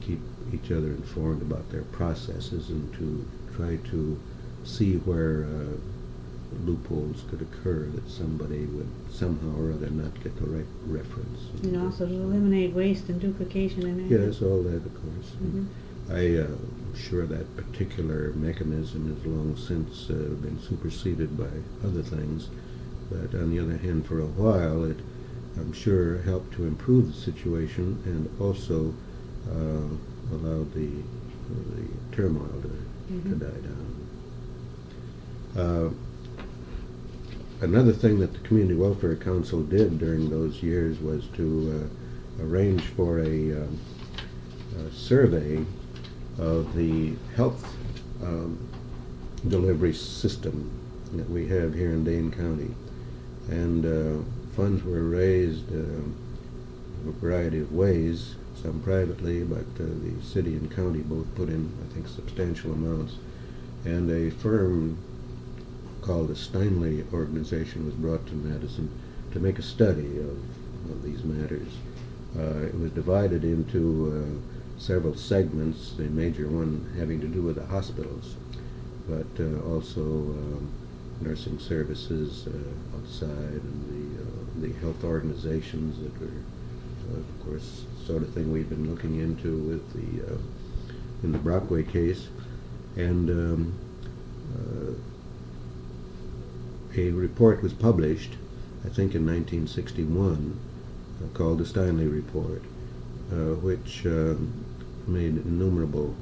keep each other informed about their processes and to try to see where uh, loopholes could occur that somebody would somehow or other not get the right reference. And also to eliminate waste and duplication and everything. Yes, all that, of course. Mhm. I, uh, am sure that particular mechanism has long since uh, been superseded by other things, but on the other hand, for a while, it, I'm sure, helped to improve the situation and also uh, allowed the, the turmoil to, to Mhm. die down. Uh, another thing that the Community Welfare Council did during those years was to uh, arrange for a, um, a survey of the health um, delivery system that we have here in Dane County. And uh, funds were raised um, a variety of ways, some privately, but uh, the city and county both put in, I think, substantial amounts. And a firm called the Steinle Organization was brought to Madison to make a study of, of these matters. Uh, it was divided into uh, several segments, the major one having to do with the hospitals, but uh, also um, nursing services uh, outside and the, uh, the health organizations that were, of course, sort of thing we've been looking into with the, in the Brockway case. And um, uh, a report was published, I think in 1961, uh, called the Steinle Report, uh, which um, made innumerable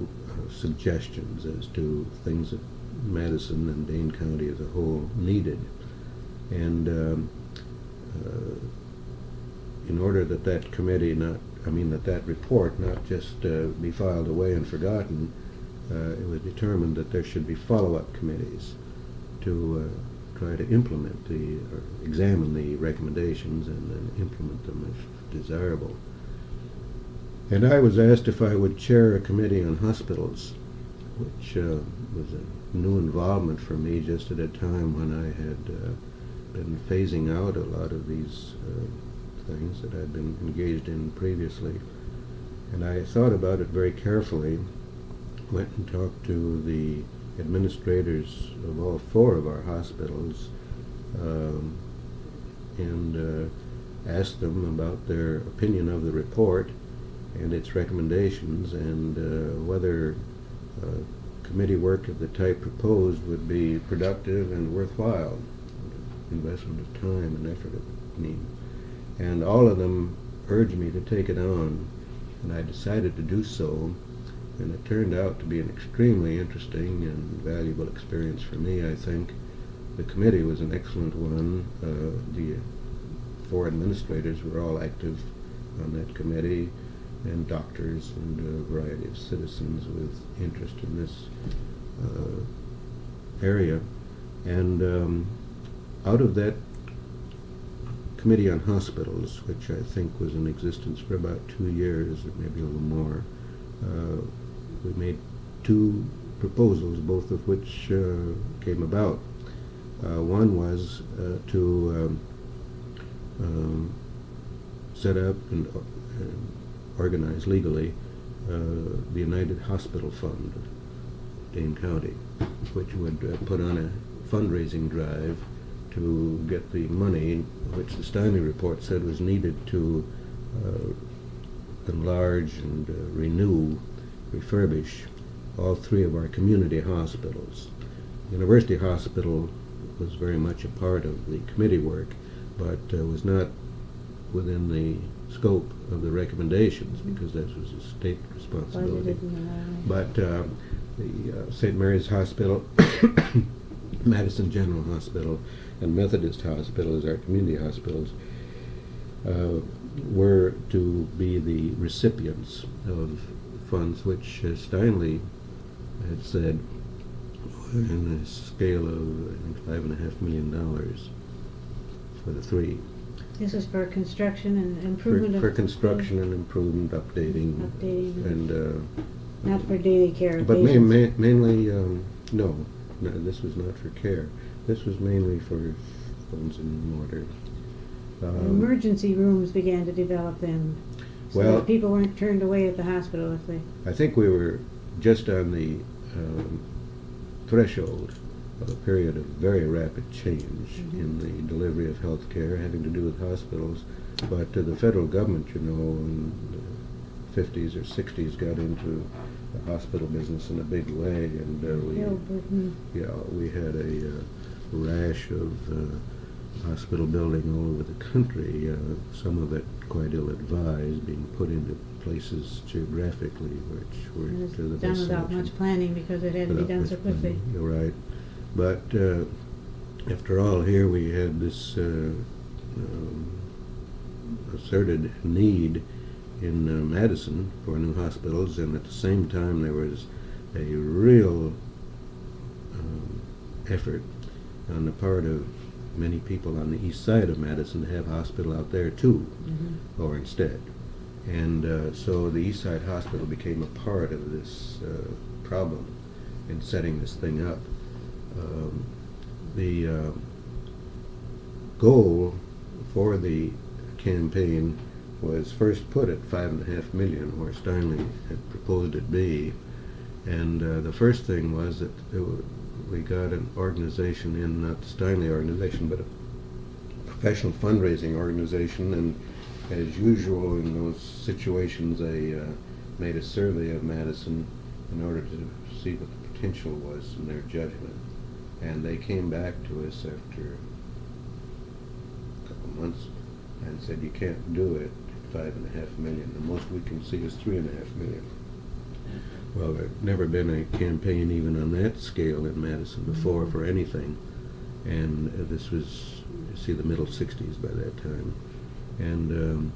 uh, suggestions as to things that Madison and Dane County as a whole needed. And um, uh, in order that that committee not, I mean that that report not just uh, be filed away and forgotten, uh, it was determined that there should be follow-up committees to uh, try to implement the, or examine the recommendations and then implement them if desirable. And I was asked if I would chair a committee on hospitals, which uh, was a new involvement for me just at a time when I had uh, been phasing out a lot of these uh, things that I'd been engaged in previously. And I thought about it very carefully, went and talked to the administrators of all four of our hospitals um, and uh, asked them about their opinion of the report and its recommendations and uh, whether uh, committee work of the type proposed would be productive and worthwhile investment of time and effort it need. And all of them urged me to take it on and I decided to do so and it turned out to be an extremely interesting and valuable experience for me, I think. The committee was an excellent one. Uh, the four administrators were all active on that committee, and doctors and a variety of citizens with interest in this uh, area. And um, out of that committee on hospitals, which I think was in existence for about two years, or maybe a little more, uh, we made two proposals, both of which uh, came about. Uh, one was uh, to um, um, set up and organize legally the United Hospital Fund of Dane County, which would put on a fundraising drive to get the money, which the Steinle report said was needed to uh, enlarge and uh, renew refurbish all three of our community hospitals. University Hospital was very much a part of the committee work, but uh, was not within the scope of the recommendations because that was a state responsibility. But uh, the uh, St. Mary's Hospital, Madison General Hospital, and Methodist Hospital as our community hospitals uh, were to be the recipients of funds, which uh, Steinle had said in a scale of I think five and a half million dollars for the three. This is for construction and improvement for, for construction and improvement, updating, updating and uh, not for daily care. But ma ma mainly, um, no, no, this was not for care. This was mainly for phones and mortar. Um, emergency rooms began to develop then. So well, people weren't turned away at the hospital if they. I think we were just on the um, threshold of a period of very rapid change mm -hmm. in the delivery of health care having to do with hospitals. But uh, the federal government, you know, in the 50s or 60s got into the hospital business in a big way, and uh, we, yeah, we had a uh, rash of uh, hospital building all over the country, uh, some of it quite ill-advised, being put into places geographically which were to the done without much planning because it had to be done so quickly. Planning. You're right. But uh, after all, here we had this uh, um, asserted need in uh, Madison for new hospitals, and at the same time there was a real um, effort on the part of many people on the east side of Madison to have a hospital out there too, mm-hmm. or instead. And uh, so the East Side Hospital became a part of this uh, problem in setting this thing up. Um, the uh, goal for the campaign was first put at five and a half million, where Steinle had proposed it be. And uh, the first thing was that we got an organization in, not the Steinle organization, but a professional fundraising organization, and as usual in those situations, they uh, made a survey of Madison in order to see what the potential was in their judgment. And they came back to us after a couple months and said, you can't do it at five and a half million. The most we can see is three and a half million. Well, there'd never been a campaign even on that scale in Madison before for anything. And uh, this was, you see, the middle 60s by that time. And um,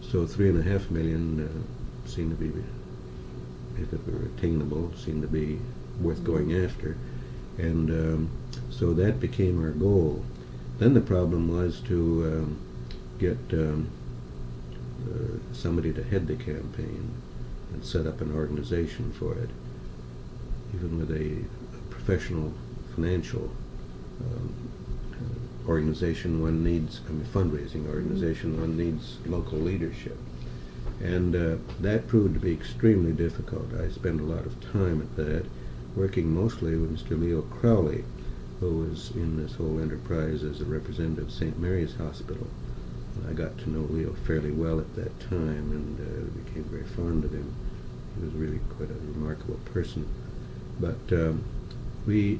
so three and a half million uh, seemed to be, if it were attainable, seemed to be worth going after. And um, so that became our goal. Then the problem was to um, get um, uh, somebody to head the campaign and set up an organization for it. Even with a, a professional financial um, organization, one needs, I mean, fundraising organization, one needs local leadership. And uh, that proved to be extremely difficult. I spent a lot of time at that, working mostly with Mr. Leo Crowley, who was in this whole enterprise as a representative of St. Mary's Hospital. I got to know Leo fairly well at that time and uh, became very fond of him. He was really quite a remarkable person. But um, we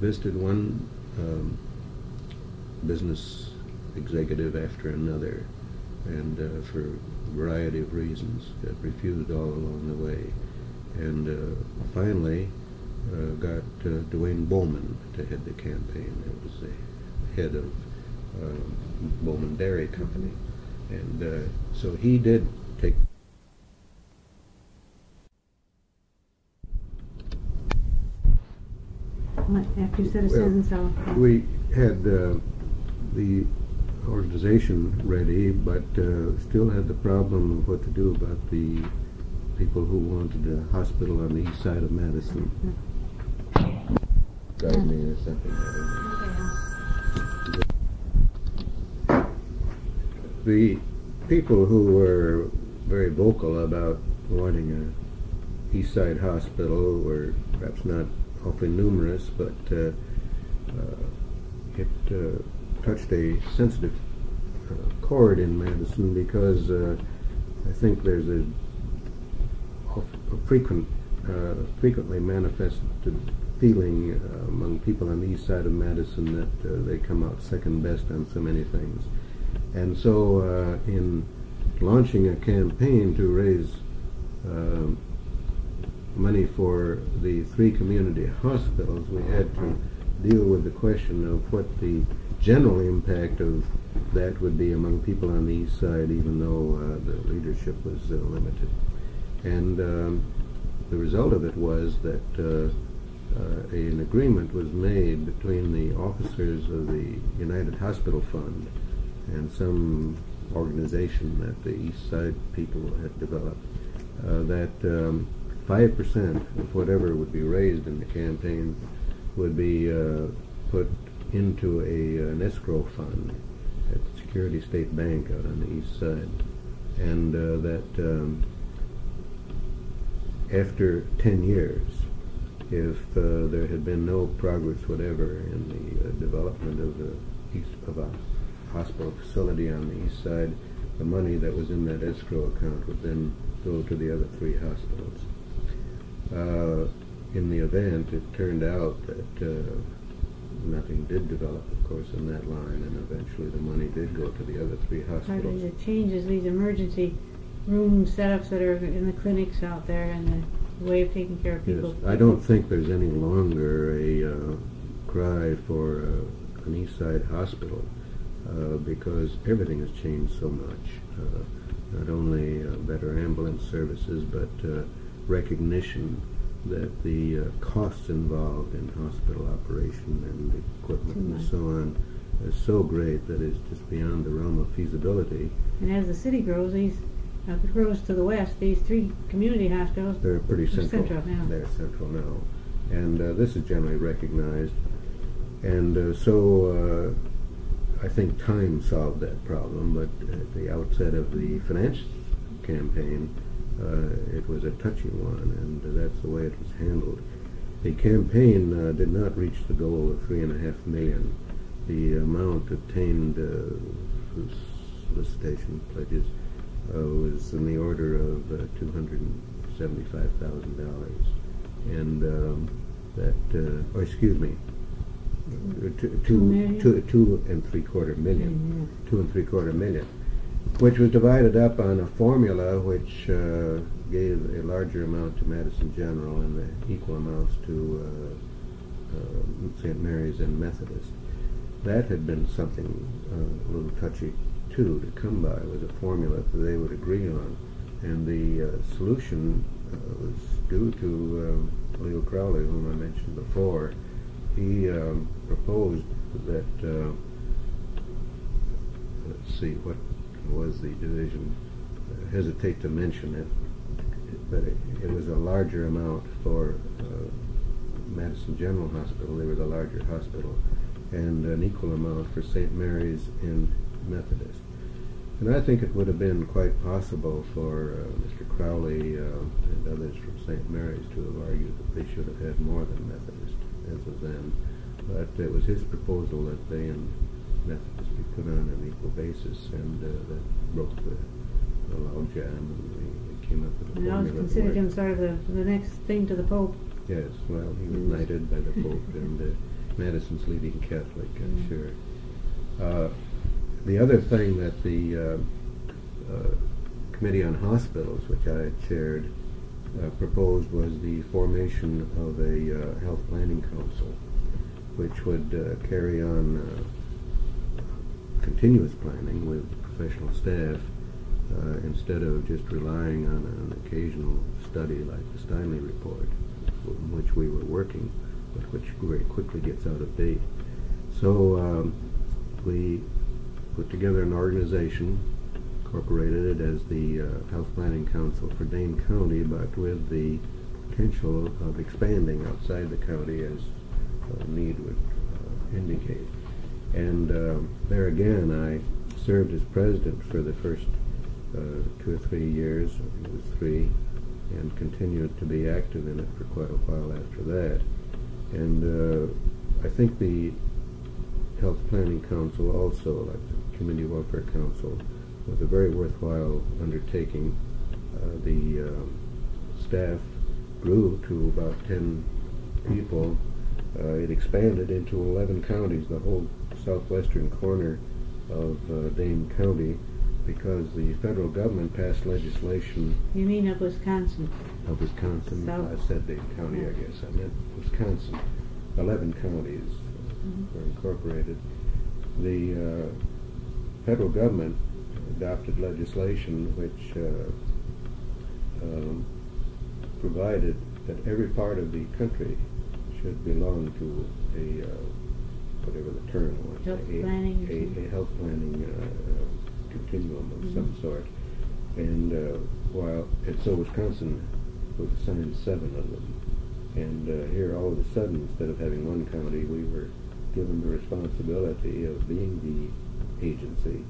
visited one um, business executive after another, and uh, for a variety of reasons, got refused all along the way. And uh, finally got uh, Dwayne Bowman to head the campaign. It was the head of um, Bowman Dairy Company. And uh, so he did take After you said a sentence, I'll. We had uh, the organization ready, but uh, still had the problem of what to do about the people who wanted a hospital on the east side of Madison. Me or something. I. The people who were very vocal about wanting a east side hospital were perhaps not awfully numerous, but uh, uh, it uh, touched a sensitive uh, chord in Madison because uh, I think there's a, a frequent, uh, frequently manifested feeling uh, among people on the east side of Madison that uh, they come out second best on so many things. And so uh, in launching a campaign to raise um, money for the three community hospitals, we had to deal with the question of what the general impact of that would be among people on the east side, even though uh, the leadership was uh, limited. And um, the result of it was that uh, an agreement was made between the officers of the United Hospital Fund and some organization that the East Side people had developed uh, that um, 5% of whatever would be raised in the campaign would be uh, put into a, an escrow fund at the Security State Bank out on the east side. And uh, that um, after 10 years, if uh, there had been no progress whatever in the uh, development of the east of a hospital facility on the east side, the money that was in that escrow account would then go to the other three hospitals. Uh, in the event, it turned out that uh, nothing did develop, of course, in that line, and eventually the money did go to the other three hospitals. there changes, these emergency room setups that are in the clinics out there and the way of taking care of Yes, people? I don't think there's any longer a uh, cry for uh, an East Side hospital uh, because everything has changed so much. Uh, not only uh, better ambulance services, but uh, recognition that the uh, costs involved in hospital operation and equipment and so on is so great that it's just beyond the realm of feasibility. And as the city grows, these, it grows to the west, these three community hospitals, They're pretty central. central, yeah. They're central now, and uh, this is generally recognized. And uh, so uh, I think time solved that problem. But at the outset of the finance campaign, uh, it was a touchy one, and that's the way it was handled. the campaign uh, did not reach the goal of three and a half million. The amount obtained uh, for solicitation pledges was in the order of uh, two hundred and seventy-five thousand dollars, and um, that, uh, or excuse me, uh, two, two, two, two and three quarter million Yeah. two and three quarter million, which was divided up on a formula which uh, gave a larger amount to Madison General and the equal amounts to uh, uh, St. Mary's and Methodist. That had been something uh, a little touchy too to come by was a formula that they would agree on, and the uh, solution uh, was due to um, Leo Crowley, whom I mentioned before. He um, proposed that. Uh, let's see, what was the division? I hesitate to mention it, but it, it was a larger amount for uh, Madison General Hospital. They were the larger hospital, and an equal amount for St. Mary's and Methodist. And I think it would have been quite possible for uh, Mr. Crowley uh, and others from St. Mary's to have argued that they should have had more than Methodist as of then. But it was his proposal that they and Methodist be put on an equal basis, and uh, that broke the, the logjam, and we, came up with a And formula. that considered him sort of the, the next thing to the Pope. Yes, well, he was knighted by the Pope, and uh, Madison's leading Catholic, I'm Mm. sure. The other thing that the uh, uh, Committee on Hospitals, which I chaired, uh, proposed was the formation of a health planning council, which would carry on continuous planning with professional staff uh, instead of just relying on an occasional study like the Steinle report, in which we were working, but which very quickly gets out of date. So um, we put together an organization, incorporated it as the uh, Health Planning Council for Dane County, but with the potential of expanding outside the county as uh, need would uh, indicate. And um, there again, I served as president for the first uh, two or three years, I think it was three, and continued to be active in it for quite a while after that. And uh, I think the Health Planning Council also, like Community Welfare Council, was a very worthwhile undertaking. Uh, the um, staff grew to about 10 people. Uh, it expanded into 11 counties, the whole southwestern corner of uh, Dane County, because the federal government passed legislation You mean of Wisconsin? of Wisconsin. South. I said Dane County, I guess. I meant Wisconsin. 11 counties Mhm. were incorporated. The uh, federal government adopted legislation which uh, um, provided that every part of the country should belong to a, uh, whatever the term was, Health a, planning a, a health planning uh, continuum of some Mhm. sort. And uh, while, and so Wisconsin was assigned seven of them. And uh, here, all of a sudden, instead of having one county, we were given the responsibility of being the agency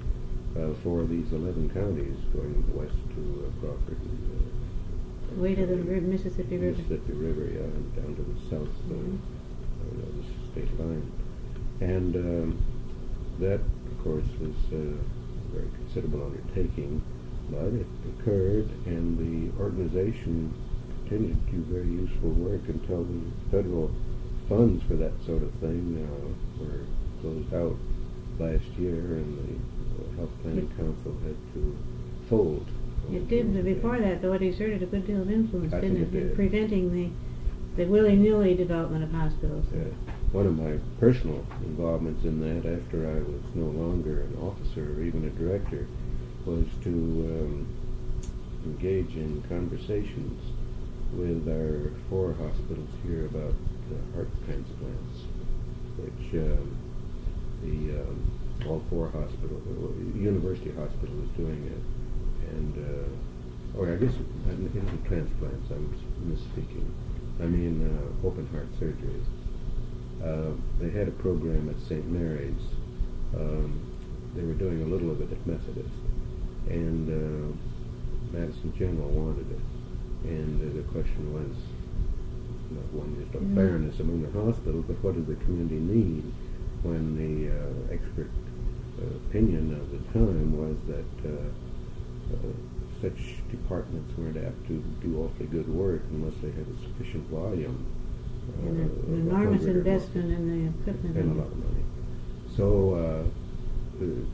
uh, for these 11 counties going west to uh, Crawford and uh, Way to the uh, ri- Mississippi River. Mississippi River, yeah, and down to the south uh, Mhm. uh, the state line. And um, that, of course, was uh, a very considerable undertaking, but it occurred, and the organization continued to do very useful work until the federal funds for that sort of thing uh, were closed out last year, and the Health Planning Council had to fold. It did, before that, though, it exerted a good deal of influence, I didn't it, it in did. preventing the, the willy-nilly development of hospitals? Uh, one of my personal involvements in that, after I was no longer an officer or even a director, was to um, engage in conversations with our four hospitals here about uh, heart transplants, which um, the um, all four hospitals, uh, University Hospital is doing it, and uh, or I guess it isn't transplants. I'm misspeaking. I mean uh, open heart surgeries. Uh, they had a program at St. Mary's. Um, they were doing a little of it at Methodist, and uh, Madison General wanted it. And uh, the question was, not one just on Mhm. fairness among the hospitals, but what did the community need when the uh, expert uh, opinion of the time was that uh, uh, such departments weren't apt to do awfully good work unless they had a sufficient volume. uh, And an enormous hundred or more investment in the equipment. and a lot of money. So uh, the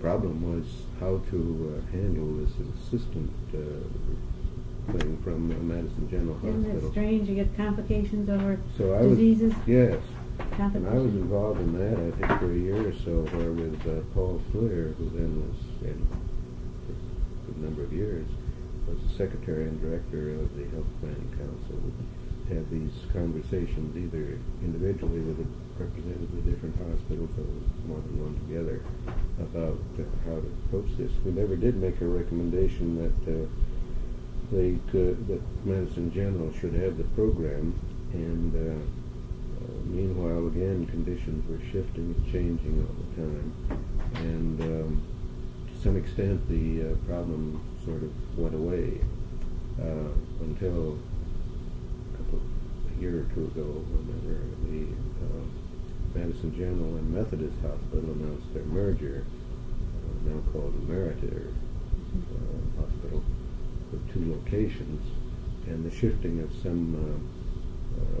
problem was how to uh, handle this assistant uh, thing from Madison General Isn't Hospital. it strange you get complications over So I was diseases? yes, and I was involved in that I think for a year or so, where with uh, Paul Flare, who then was in a good number of years was the secretary and director of the Health Planning Council, have these conversations either individually with the representatives of different hospitals or more than one together about uh, how to approach this. We never did make a recommendation that uh, they could, that Madison General should have the program, and uh, meanwhile, again, conditions were shifting and changing all the time, and um, to some extent, the uh, problem sort of went away uh, until a couple, year or two ago, whenever the uh, Madison General and Methodist Hospital announced their merger, uh, now called Meriter uh, Hospital, with two locations, and the shifting of some uh,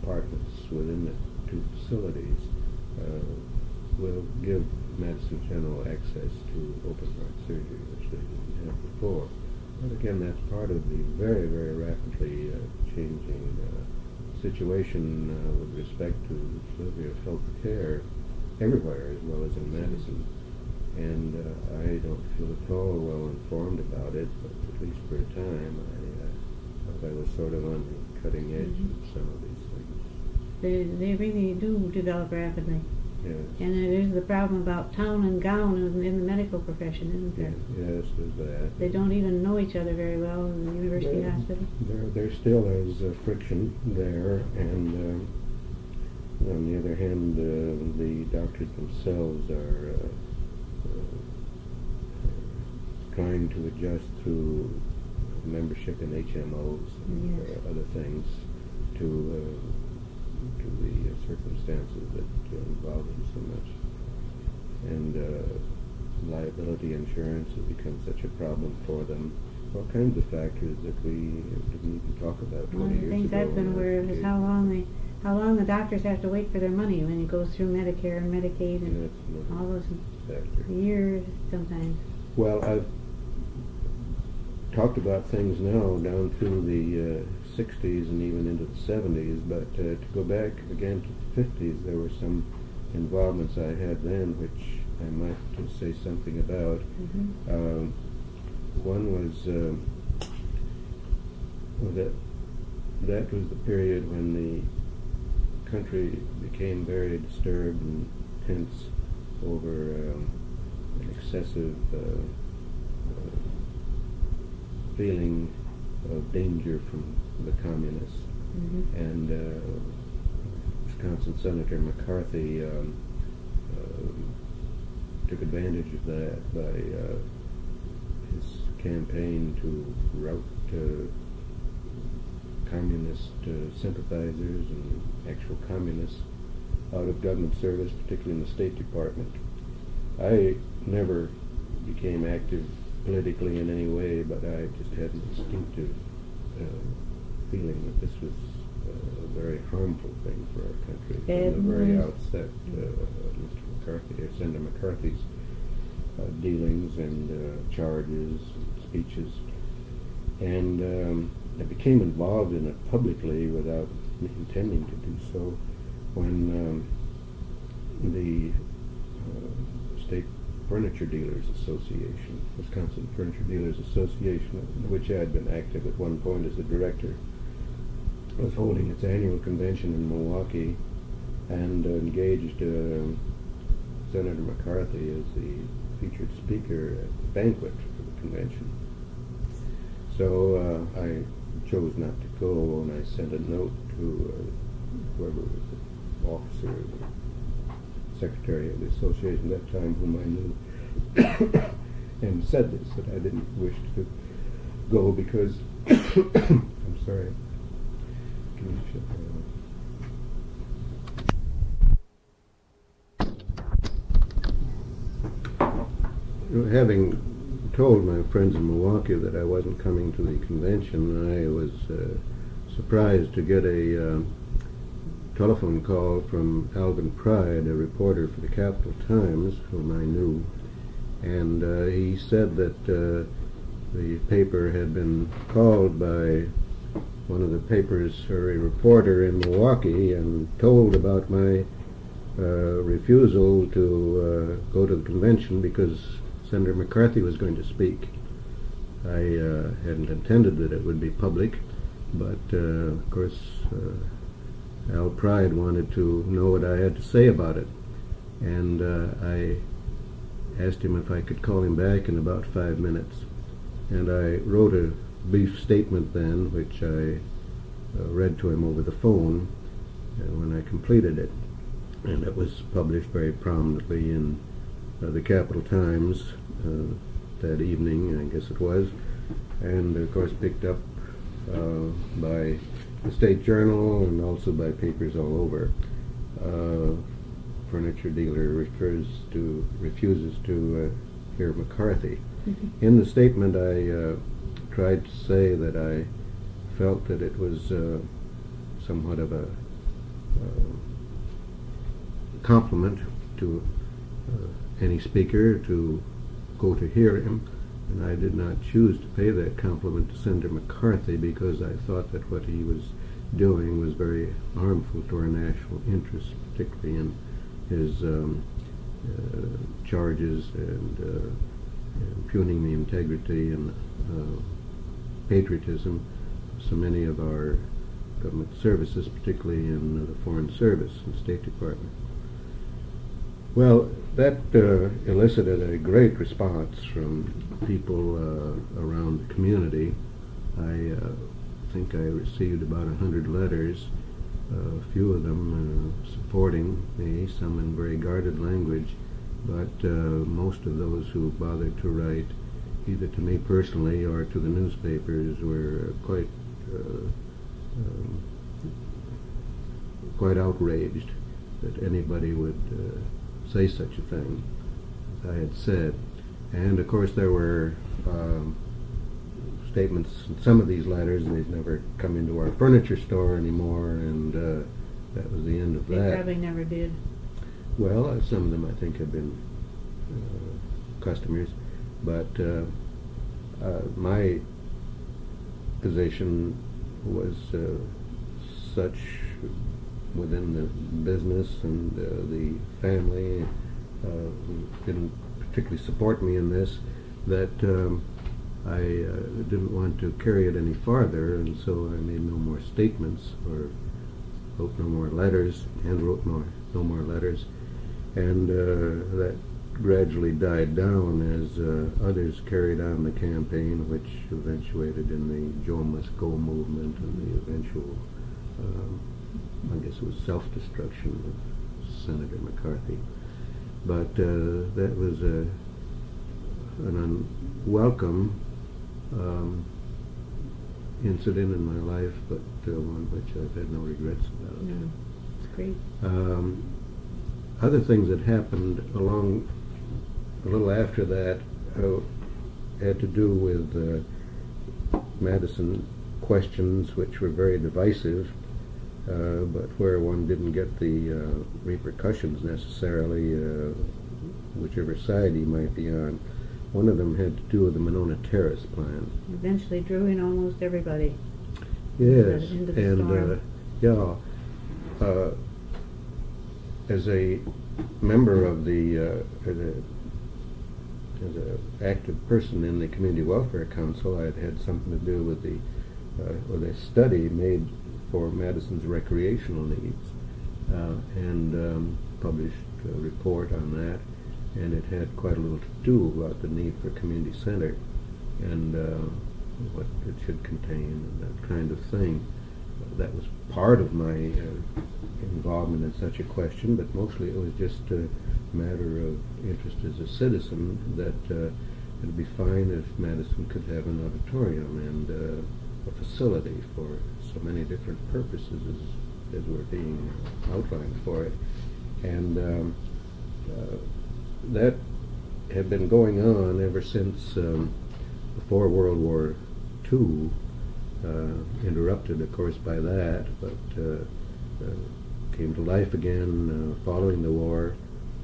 departments within the two facilities uh, will give Madison General access to open heart surgery, which they didn't have before. But again, that's part of the very, very rapidly uh, changing uh, situation uh, with respect to the delivery of health care everywhere, as well as in medicine. And uh, I don't feel at all well informed about it, but at least for a time, I uh, thought I was sort of on the cutting edge of some of things. They, they really do develop rapidly. Yes. And there's the problem about town and gown in, in the medical profession, isn't there? yes, there's that. They don't even know each other very well in the university Well, hospital. There, there still is uh, friction there, and um, on the other hand, uh, the doctors themselves are uh, uh, trying to adjust through membership in HMOs and Yes. uh, other things to uh, to the uh, circumstances that involve them so much, and uh, liability insurance has become such a problem for them. All kinds of factors that we didn't even talk about 20 One of the things. I've been aware of is how long they, how long the doctors have to wait for their money when it goes through Medicare and Medicaid and all those factor. years sometimes. Well, I've talked about things now down through the uh, 60s and even into the 70s, but uh, to go back again to the 50s, there were some involvements I had then which I might just say something about. hmm Um, one was um, well, that that was the period when the country became very disturbed and tense over um, an excessive uh, uh, feeling of danger from the communists hmm and uh, Wisconsin Senator McCarthy um, uh, took advantage of that by uh, his campaign to rout uh, communist uh, sympathizers and actual communists out of government service, particularly in the State Department. I never became active politically in any way, but I just had an instinctive uh, feeling that this was uh, a very harmful thing for our country Bad from the very outset. Uh, Mr. McCarthy, or Senator McCarthy's uh, dealings and uh, charges and speeches, and um, I became involved in it publicly without intending to do so when um, the uh, State Furniture Dealers Association, Wisconsin Furniture Dealers Association, which I had been active at one point as a director, was holding its annual convention in Milwaukee and engaged uh, Senator McCarthy as the featured speaker at the banquet for the convention. So uh, I chose not to go, and I sent a note to uh, whoever was the officer, the secretary of the association at that time, whom I knew, and said this that I didn't wish to go because I'm sorry, Can you shut that off? Having told my friends in Milwaukee that I wasn't coming to the convention, I was uh, surprised to get a uh, telephone call from Alvin Pride, a reporter for the Capital Times, whom I knew, and uh, he said that uh, the paper had been called by one of the papers or a reporter in Milwaukee and told about my uh, refusal to uh, go to the convention because Senator McCarthy was going to speak. I uh, hadn't intended that it would be public, but uh, of course uh, Al Pride wanted to know what I had to say about it, and uh, I asked him if I could call him back in about five minutes, and I wrote a brief statement then, which I uh, read to him over the phone uh, when I completed it, and it was published very prominently in uh, the Capital Times uh, that evening, I guess it was, and of course picked up uh, by the State Journal and also by papers all over. Uh, furniture dealer refers to refuses to uh, hear McCarthy. Mhm. In the statement, I uh, tried to say that I felt that it was uh, somewhat of a uh, compliment to uh, any speaker to go to hear him, and I did not choose to pay that compliment to Senator McCarthy because I thought that what he was doing was very harmful to our national interests, particularly in his um, uh, charges and uh, impugning the integrity and uh, patriotism so many of our government services, particularly in uh, the Foreign Service and State Department. Well, that uh, elicited a great response from people uh, around the community. I uh, think I received about a hundred letters, a few of them uh, supporting me, some in very guarded language, but uh, most of those who bothered to write either to me personally or to the newspapers were quite uh, um, quite outraged that anybody would uh, say such a thing as I had said. And of course, there were um, statements in some of these letters, and they've never come into our furniture store anymore, and uh, that was the end of They that. probably never did. Well, uh, some of them I think have been uh, customers, but uh, uh, my position was uh, such within the business and the family didn't particularly support me in this that um, I uh, didn't want to carry it any farther, and so I made no more statements or wrote no more letters, and wrote more, no more letters, and uh, that gradually died down as uh, others carried on the campaign, which eventuated in the Joe Must Go movement and the eventual, um, I guess it was self-destruction of Senator McCarthy. But uh, that was a, an unwelcome um, incident in my life, but uh, one which I've had no regrets about. No, it's great. Um, other things that happened along a little after that uh, had to do with uh, Madison questions, which were very divisive, uh, but where one didn't get the uh, repercussions necessarily, uh, whichever side he might be on. One of them had to do with the Monona Terrace plan. Eventually drew in almost everybody. Yes, the the and uh, yeah, uh, as a member of the uh, as an active person in the Community Welfare Council, I'd had something to do with the uh, with a study made for Madison's recreational needs, uh, and um, published a report on that, and it had quite a little to do about the need for a community center and uh, what it should contain and that kind of thing. That was part of my uh, involvement in such a question, but mostly it was just matter of interest as a citizen that uh, it'd be fine if Madison could have an auditorium and uh, a facility for so many different purposes as, as were being outlined for it. And um, uh, that had been going on ever since um, before World War II, uh, interrupted, of course, by that, but uh, uh came to life again following the war.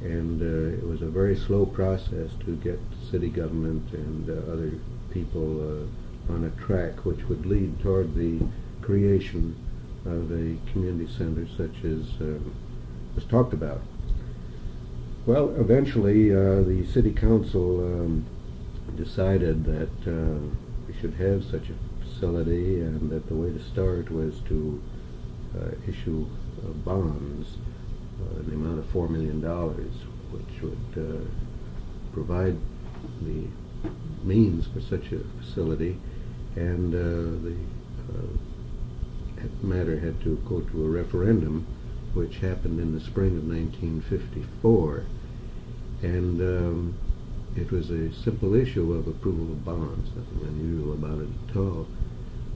And uh, it was a very slow process to get city government and other people on a track which would lead toward the creation of a community center such as was talked about. Well, eventually uh, the city council um, decided that uh, we should have such a facility and that the way to start was to uh, issue uh, bonds in the amount of $4 million, which would uh, provide the means for such a facility and uh, the matter had to go to a referendum which happened in the spring of 1954 and um, it was a simple issue of approval of bonds, nothing unusual about it at all.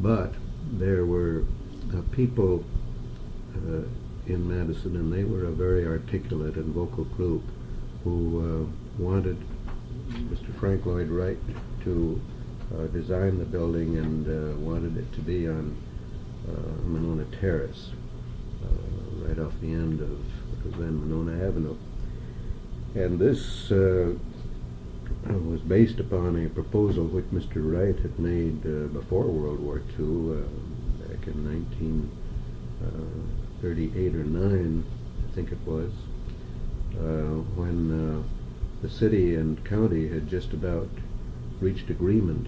But there were uh, people uh, in Madison, and they were a very articulate and vocal group who uh, wanted Mr. Frank Lloyd Wright to uh, design the building and uh, wanted it to be on uh, Monona Terrace, right off the end of then Monona Avenue. And this uh, was based upon a proposal which Mr. Wright had made uh, before World War II, uh, back in 1938 or 9, I think it was, uh, when uh, the city and county had just about reached agreement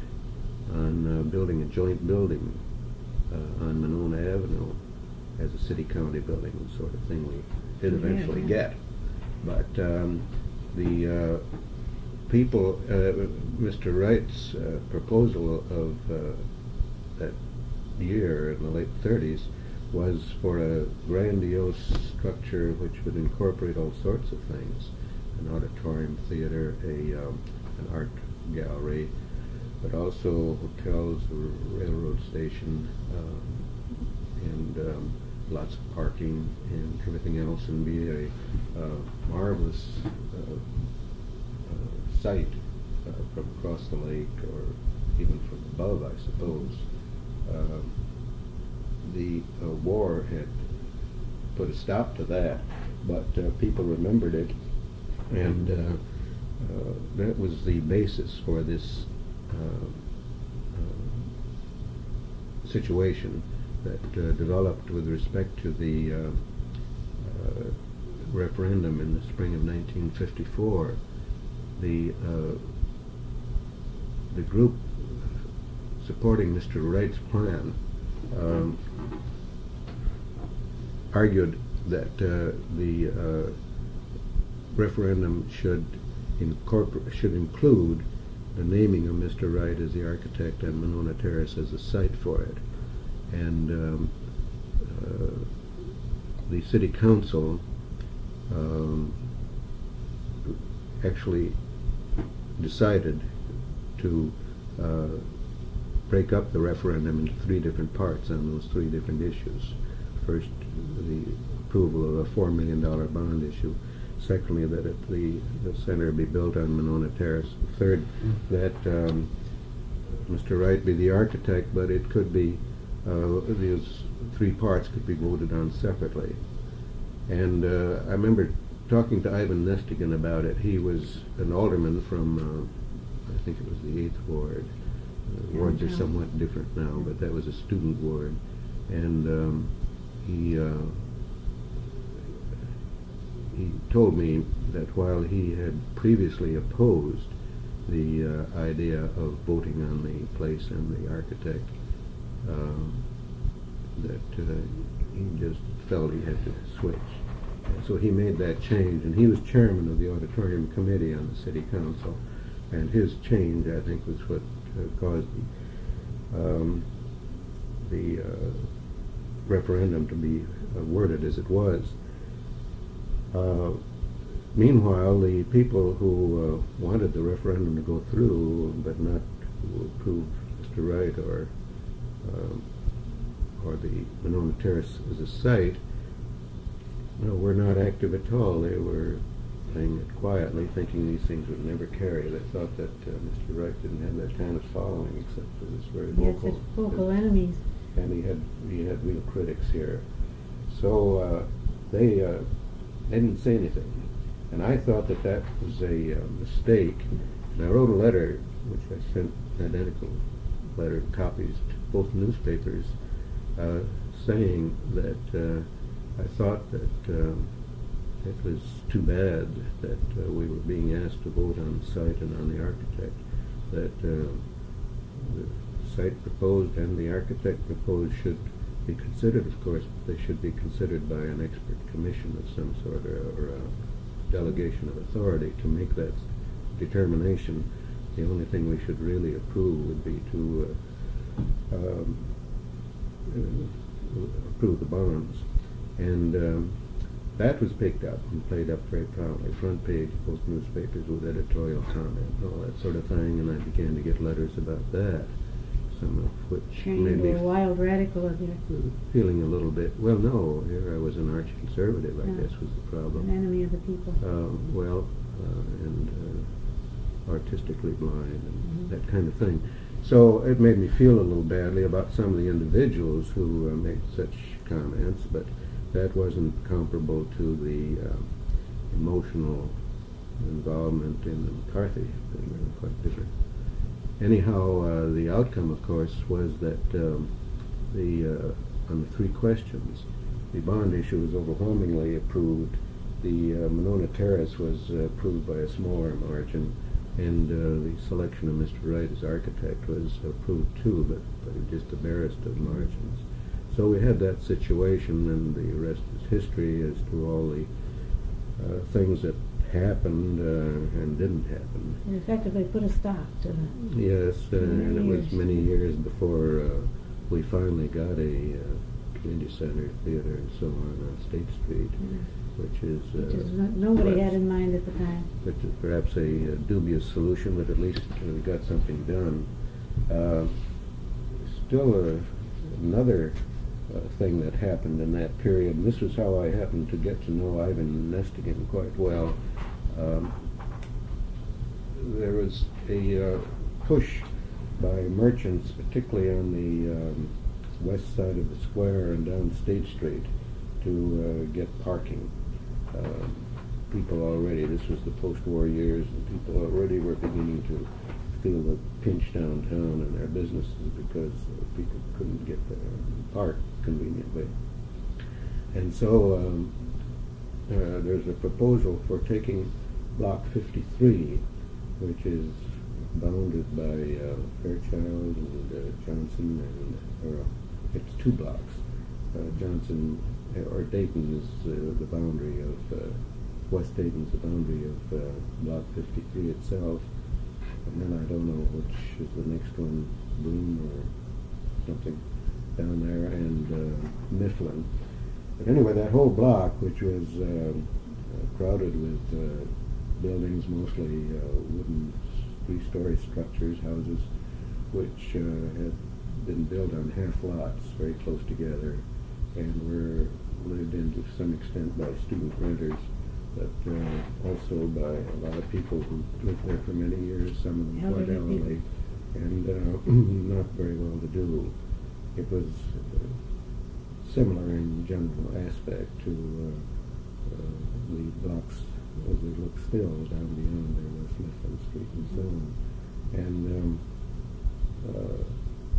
on uh, building a joint building on Monona Avenue as a city-county building, the sort of thing we did eventually yeah, yeah. get. But um, the uh, people, uh, Mr. Wright's uh, proposal of uh, that year in the late 30s was for a grandiose structure which would incorporate all sorts of things, an auditorium theater, a um, an art gallery, but also hotels, railroad station, um, and um, lots of parking and everything else and be a uh, marvelous uh, uh, sight uh, from across the lake or even from above, I suppose. The uh, war had put a stop to that, but uh, people remembered it, and that was the basis for this situation that uh, developed with respect to the uh, uh, referendum in the spring of 1954, the the group supporting Mr. Wright's plan um, argued that uh, the uh, referendum should incorporate should include the naming of Mr. Wright as the architect and Monona Terrace as a site for it and um, uh, the city council um, actually decided to uh, break up the referendum into three different parts on those three different issues. First, the approval of a $4 million bond issue. Secondly, that it, the, the center be built on Monona Terrace. Third, mm. that um, Mr. Wright be the architect, but it could be uh, these three parts could be voted on separately. And uh, I remember talking to Ivan Nestingen about it. He was an alderman from, uh, I think it was the 8th Ward. Uh, wards are somewhat different now, but that was a student ward. And um, he, uh, he told me that while he had previously opposed the uh, idea of voting on the place and the architect, um, that uh, he just felt he had to switch. So he made that change, and he was chairman of the auditorium committee on the city council, and his change, I think, was what uh, caused the, um, the uh, referendum to be uh, worded as it was. Uh, meanwhile, the people who uh, wanted the referendum to go through, but not who approved Mr. Wright or um, or the Monona Terrace as a site, no, were not active at all. They were playing it quietly, thinking these things would never carry. They thought that uh, Mr. Wright didn't have that kind of following, except for this very vocal. such vocal enemies. And he had he had real critics here. So uh, they uh, they didn't say anything, and I thought that that was a uh, mistake. And I wrote a letter, which I sent identical letter copies to both newspapers, uh, saying that uh, I thought that um, it was too bad that uh, we were being asked to vote on the site and on the architect. That uh, site proposed and the architect proposed should be considered, of course, but they should be considered by an expert commission of some sort or, or a delegation of authority to make that determination. The only thing we should really approve would be to uh, um, uh, approve the bonds. And um, that was picked up and played up very proudly, front page, of both newspapers with editorial comment all that sort of thing, and I began to get letters about that, some of which Turning made me a wild radical of your, feeling a little bit, well, no, here I was an arch conservative, I Yeah. guess was the problem. an enemy of the people. Uh, well, uh, and uh, artistically blind and Mhm. that kind of thing. So it made me feel a little badly about some of the individuals who uh, made such comments, but that wasn't comparable to the uh, emotional involvement in the McCarthy thing. They were quite different. Anyhow, uh, the outcome, of course, was that um, the uh, on the three questions, the bond issue was overwhelmingly approved. The uh, Monona Terrace was uh, approved by a smaller margin, and uh, the selection of Mr. Wright as architect was approved too, but by just the barest of margins. So we had that situation, and the rest is history as to all the uh, things that happened uh, and didn't happen. It effectively put a stop to the, Yes, uh, and it was many years before uh, we finally got a uh, community center, theater, and so on on State Street, which is, uh, which is, no- nobody had in mind at the time. which is perhaps a uh, dubious solution, but at least we got something done. Uh, still, uh, another uh, thing that happened in that period, and this was how I happened to get to know Ivan Nestingen quite well. Um, there was a uh, push by merchants, particularly on the um, west side of the square and down State Street, to uh, get parking. Um, people already, this was the post-war years, and people already were beginning to feel the pinch downtown in their businesses because people couldn't get there and park conveniently. And so um, uh, there's a proposal for taking Block 53, which is bounded by uh, Fairchild and uh, Johnson, and or it's two blocks. Uh, Johnson uh, or Dayton is uh, the boundary of uh, West Dayton's the boundary of uh, Block 53 itself, and then I don't know which is the next one, Broom or something down there, and uh, Mifflin. But anyway, that whole block, which was um, uh, crowded with uh, buildings, mostly uh, wooden three-story structures, houses, which uh, had been built on half lots, very close together, and were lived in to some extent by student renters, but uh, also by a lot of people who lived there for many years, some of them quite Elderly and uh, not very well to do. It was uh, similar in general aspect to uh, uh, the blocks as look still down beyond there, West Mifflin Street and so on. And um, uh,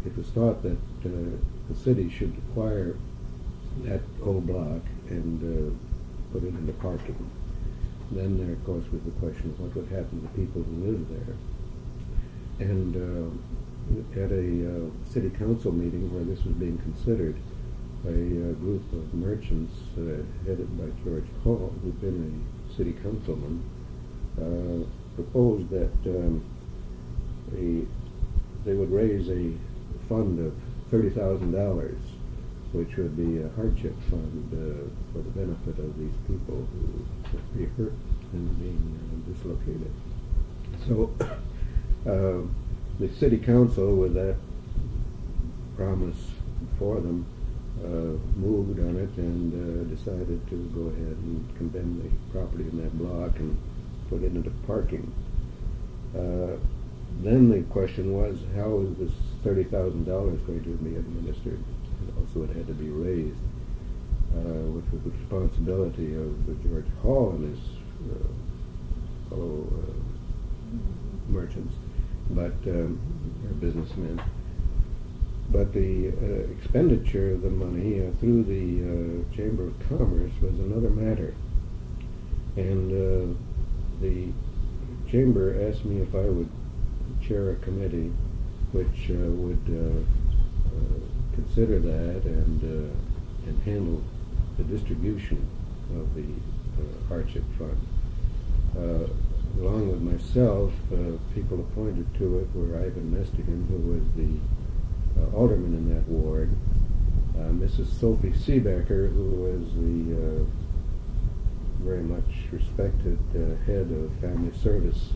it was thought that uh, the city should acquire that old block and uh, put it into parking. Then there, of course, was the question of what would happen to people who live there. And uh, at a uh, city council meeting where this was being considered, a group of merchants uh, headed by George Hoval, who'd been a city councilman, uh, proposed that um, they, they would raise a fund of $30,000, which would be a hardship fund uh, for the benefit of these people who be hurt and being uh, dislocated. So uh, the city council, with that promise for them, uh, moved on it and uh, decided to go ahead and condemn the property in that block and put it into parking. Uh, then the question was, how is this thirty thousand dollars going to be administered? Also, it had to be raised, uh, which was the responsibility of George Hoval and his uh, fellow uh, merchants, but um, businessmen. But the uh, expenditure of the money uh, through the uh, Chamber of Commerce was another matter. And uh, the Chamber asked me if I would chair a committee which uh, would uh, consider that and, and handle the distribution of the hardship fund. along with myself, people appointed to it were Ivan Nestingen, who was the uh, alderman in that ward, uh, Mrs. Sophie Siebecker, who was the uh, very much respected head of Family Service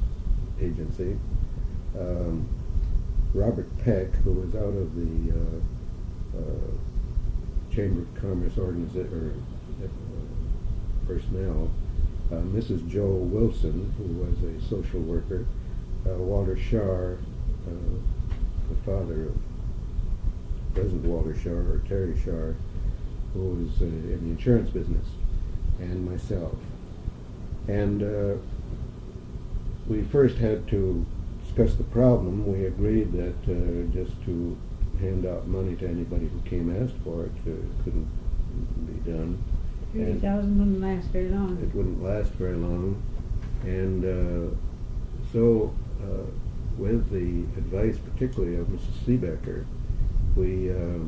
Agency, um, Robert Peck, who was out of the uh, uh, Chamber of Commerce organiza- or, uh, personnel, Mrs. Joe Wilson, who was a social worker, Walter Sharr, the father of President Walter Sharr or Terry Sharr, who was uh, in the insurance business, and myself. And uh, we first had to discuss the problem. We agreed that uh, just to hand out money to anybody who came asked for it uh, couldn't be done. Thirty thousand wouldn't last very long. It wouldn't last very long, and uh, so uh, with the advice, particularly of Mrs. Siebecker, we uh,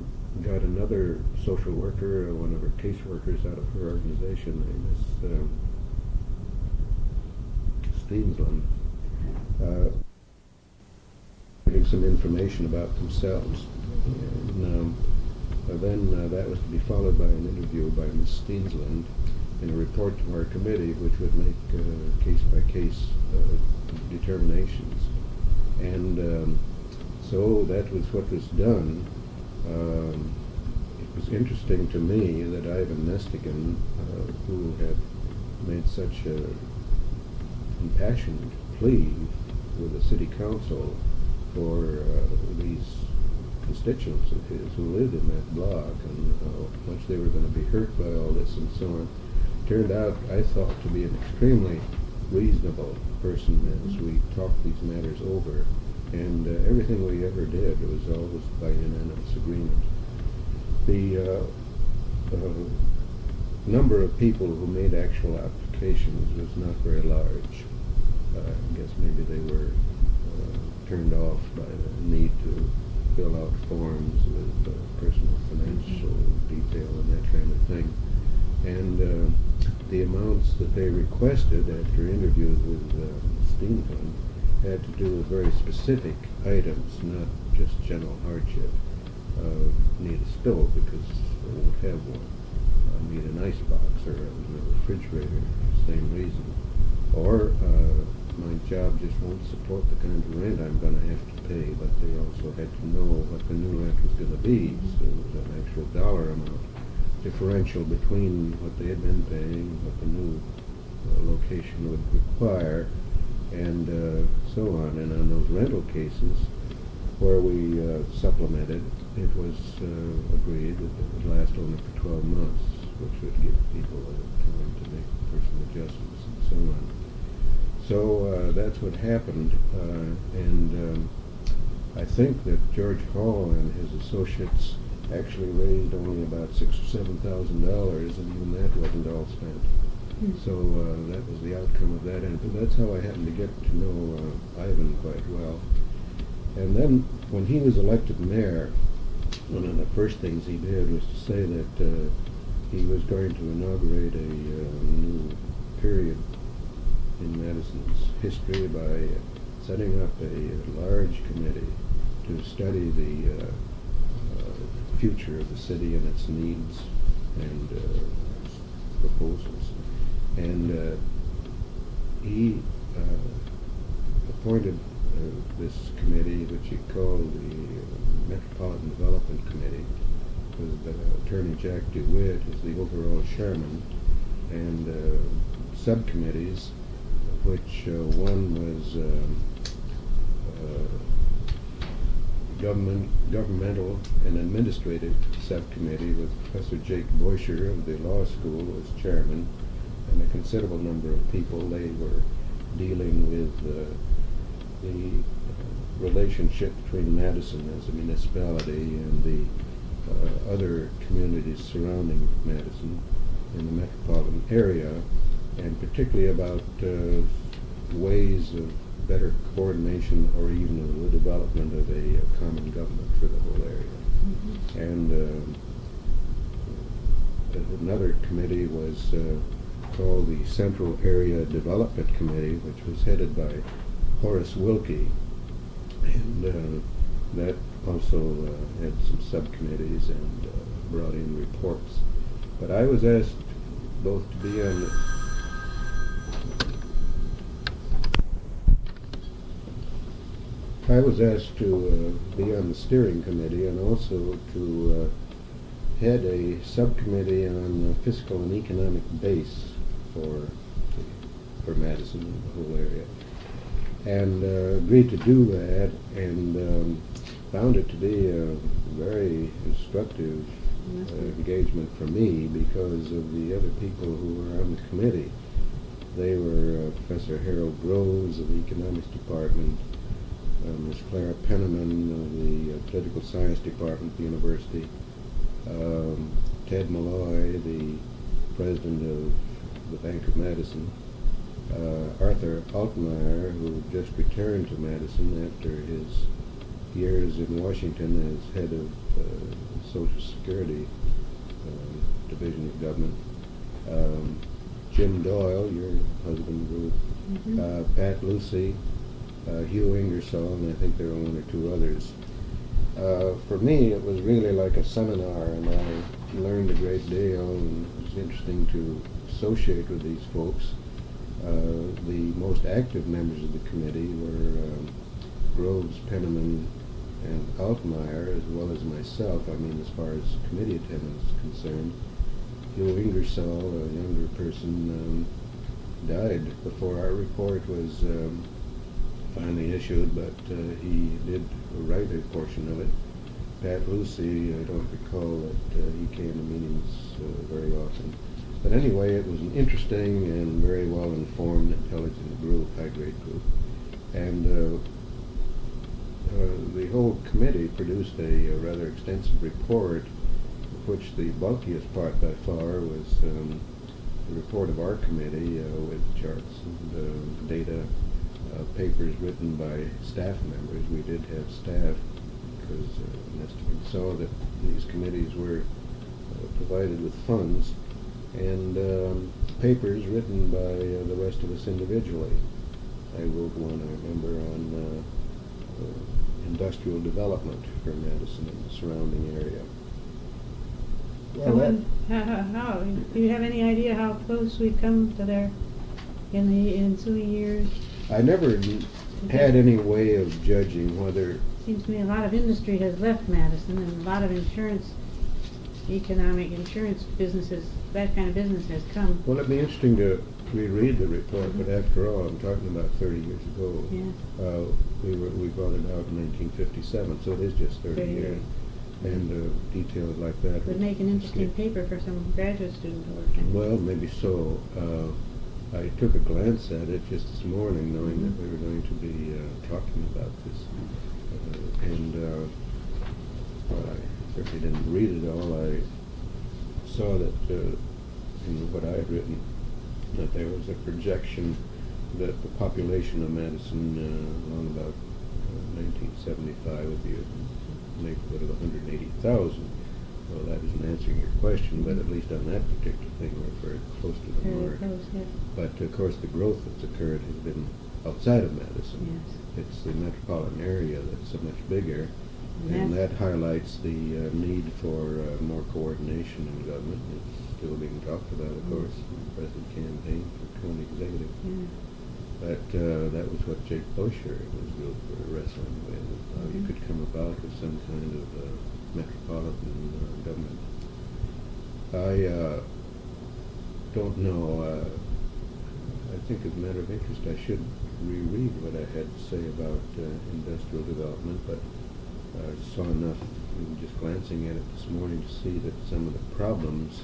got another social worker, uh, one of her caseworkers out of her organization, Miss uh, Steensland, uh, some information about themselves. And um, uh, then uh, that was to be followed by an interview by Miss Steensland and a report to our committee, which would make uh, case-by-case determinations. And um, so that was what was done. Um, it was interesting to me that Ivan Nestingen, uh, who had made such a impassioned plea with the city council for uh, these constituents of his who lived in that block and how much they were going to be hurt by all this and so on, turned out, I thought, to be an extremely reasonable person as we talked these matters over and uh, everything we ever did was always by unanimous agreement. The uh, uh, number of people who made actual applications was not very large. Uh, I guess maybe they were uh, turned off by the need to fill out forms with personal financial detail and that kind of thing. And the amounts that they requested after interviews with uh, Steensland had to do with very specific items, not just general hardship. Uh, need a stove because I won't have one. I need an ice box or a refrigerator, same reason. Or uh, my job just won't support the kind of rent I'm going to have to pay, but they also had to know what the new rent was going to be. So it was an actual dollar amount differential between what they had been paying, and what the new uh, location would require, and uh, so on. And on those rental cases where we uh, supplemented, it was uh, agreed that it would last only for 12 months, which would give people time to make personal adjustments and so on. So uh, that's what happened, uh, and um, I think that George Hoval and his associates actually raised only about six or seven thousand dollars, and even that wasn't all spent. So uh, that was the outcome of that, and that's how I happened to get to know uh, Ivan quite well. And then when he was elected mayor, one of the first things he did was to say that uh, he was going to inaugurate a uh, new period in Madison's history by setting up a large committee to study the uh, uh, future of the city and its needs and proposals and uh, he uh, appointed uh, this committee, which he called the Metropolitan Development Committee, with Attorney Jack DeWitt as the overall chairman, and subcommittees, which one was um, government, governmental and administrative subcommittee with Professor Jake Beuscher of the law school as chairman, and a considerable number of people. They were dealing with uh, the uh, relationship between Madison as a municipality and the uh, other communities surrounding Madison in the metropolitan area, and particularly about uh, ways of better coordination or even of the development of a, a common government for the whole area. Mhm. And um, uh, another committee was uh, called the Central Area Development Committee, which was headed by Horace Wilkie. And uh, that also uh, had some subcommittees and uh, brought in reports. But I was asked both to be on the I was asked to uh, be on the steering committee and also to uh, head a subcommittee on the fiscal and economic base for for Madison and the whole area, and uh, agreed to do that, and um, found it to be a very instructive uh, engagement for me because of the other people who were on the committee. They were uh, Professor Harold Groves of the Economics Department, uh, Ms. Clara Penniman of the uh, Political Science Department at the university, um, Ted Malloy, the president of the Bank of Madison, uh, Arthur Altmeyer, who just returned to Madison after his years in Washington as head of uh, Social Security uh, Division of Government, um, Jim Doyle, your husband Ruth, Mhm. uh, Pat Lucey, uh, Hugh Ingersoll, and I think there were one or two others. Uh, for me, it was really like a seminar, and I learned a great deal, and it was interesting to associate with these folks. Uh, the most active members of the committee were um, Groves, Penniman, and Altmeyer, as well as myself. I mean, as far as committee attendance is concerned. Hugh Ingersoll, a younger person, um, died before our report was um, finally issued, but uh, he did write a portion of it. Pat Lucey, I don't recall that uh, he came to meetings uh, very often. But anyway, it was an interesting and very well informed, intelligent group, high grade group. And uh, uh, the whole committee produced a, a rather extensive report, of which the bulkiest part by far was um, the report of our committee uh, with charts and uh, data, uh, papers written by staff members. We did have staff because uh, Nestor saw that these committees were uh, provided with funds and um, papers written by uh, the rest of us individually. I wrote one, I remember, on uh, uh, industrial development for Madison and the surrounding area. Well, when, how, how, how, do you have any idea how close we've come to there in the ensuing years? I never had any way of judging whether, Seems to me a lot of industry has left Madison and a lot of insurance, economic insurance businesses, that kind of business has come. well, it'd be interesting to reread the report, but after all, I'm talking about 30 years ago. Yeah. Uh, we were, we brought it out in 1957, so it is just 30 30 years. years. And uh, details like that. Would make an interesting paper for some graduate student to work. Well, maybe so. Uh, I took a glance at it just this morning, knowing that we were going to be uh, talking about this. Uh, and uh, well, I certainly didn't read it all. I saw that uh, in what I had written that there was a projection that the population of Madison uh, along about uh, 1975 would be a neighborhood of 180,000. Well, that isn't answering your question, but at least on that particular thing, we're very close to the Very mark. close, yeah. But of course, the growth that's occurred has been outside of Madison. Yes. It's the metropolitan area that's so much bigger, And and that highlights the uh, need for uh, more coordination in government. It's still being talked about, of Mm. course, in the present campaign for county executive. Yeah. But uh, that was what Jake Beuscher was wrestling with, how you could come about with some kind of uh, metropolitan uh, government. I uh, don't know. Uh, I think as a matter of interest, I should reread what I had to say about uh, industrial development, but I saw enough in just glancing at it this morning to see that some of the problems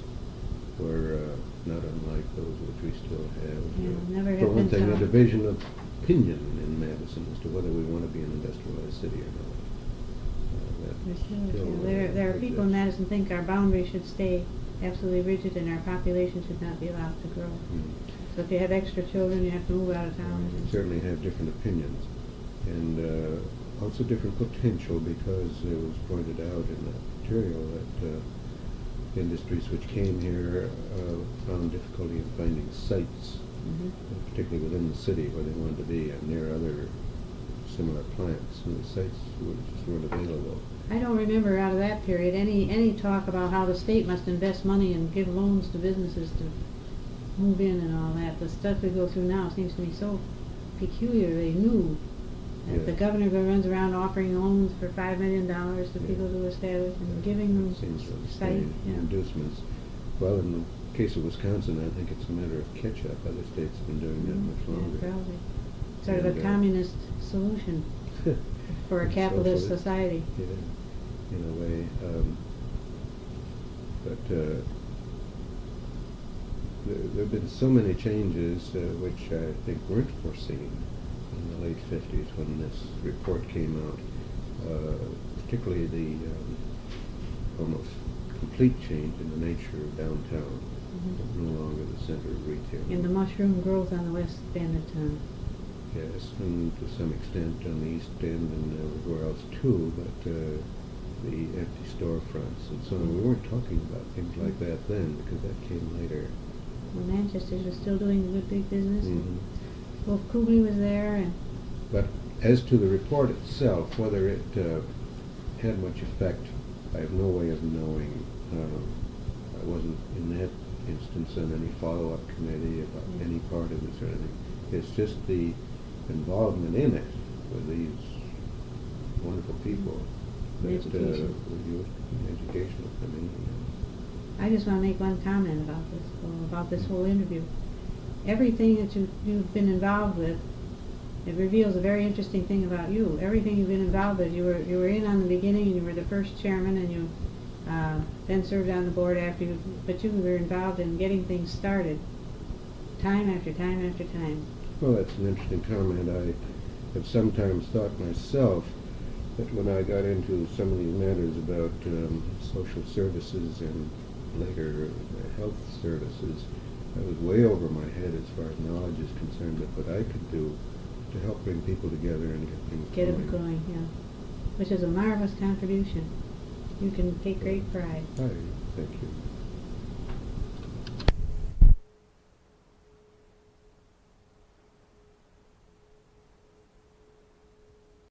were uh, not unlike those which we still have. Yeah, never For one thing, a division of opinion in Madison as to whether we want to be an industrialized city or not. Uh, that There's still- still, There, uh, there are people in. Madison think our boundaries should stay absolutely rigid and our population should not be allowed to grow. Mm. So if you have extra children, you have to move out of town. We certainly have different opinions, and uh, also different potential because it was pointed out in the material that uh, industries which came here uh, found difficulty in finding sites, Mhm. particularly within the city where they wanted to be and near other similar plants, and the sites were, just weren't available. I don't remember out of that period any, any talk about how the state must invest money and give loans to businesses to move in and all that. The stuff we go through now seems to me so peculiarly new. Yeah. the governor go- runs around offering loans for five million dollars to Yeah. people to establish and giving them Seems site, yeah. inducements. Well, in the case of Wisconsin, I think it's a matter of catch-up. Other states have been doing that Mhm. much Yeah, longer. probably. Sort of a uh, communist solution for a capitalist society. Yeah, in a way. Um, but uh, there, there have been so many changes uh, which I think weren't foreseen late 50s when this report came out, uh, particularly the um, almost complete change in the nature of downtown, Mhm. no longer the center of retail. And the mushroom growth on the west end of town. Yes, and to some extent on the east end and everywhere else too, but uh, the empty storefronts and so on. We weren't talking about things like that then because that came later. Well, Manchester was still doing good big business. Mhm. Wolff Kubly was there and But as to the report itself, whether it uh, had much effect, I have no way of knowing. Um, I wasn't in that instance on any follow-up committee about Mm. any part of this or anything. It's just the involvement in it with these wonderful people that uh, education. with educational committee. I just want to make one comment about this, about this whole interview. Everything that you, you've been involved with, it reveals a very interesting thing about you. Everything you've been involved with, you were, you were in on the beginning and you were the first chairman and you, uh, then served on the board after you, but you were involved in getting things started, time after time after time. Well, that's an interesting comment. I have sometimes thought myself that when I got into some of these matters about um, social services and later health services, I was way over my head as far as knowledge is concerned of what I could do to help bring people together and get things Get going. it going, yeah. Which is a marvelous contribution. You can take great pride. Hi, thank you.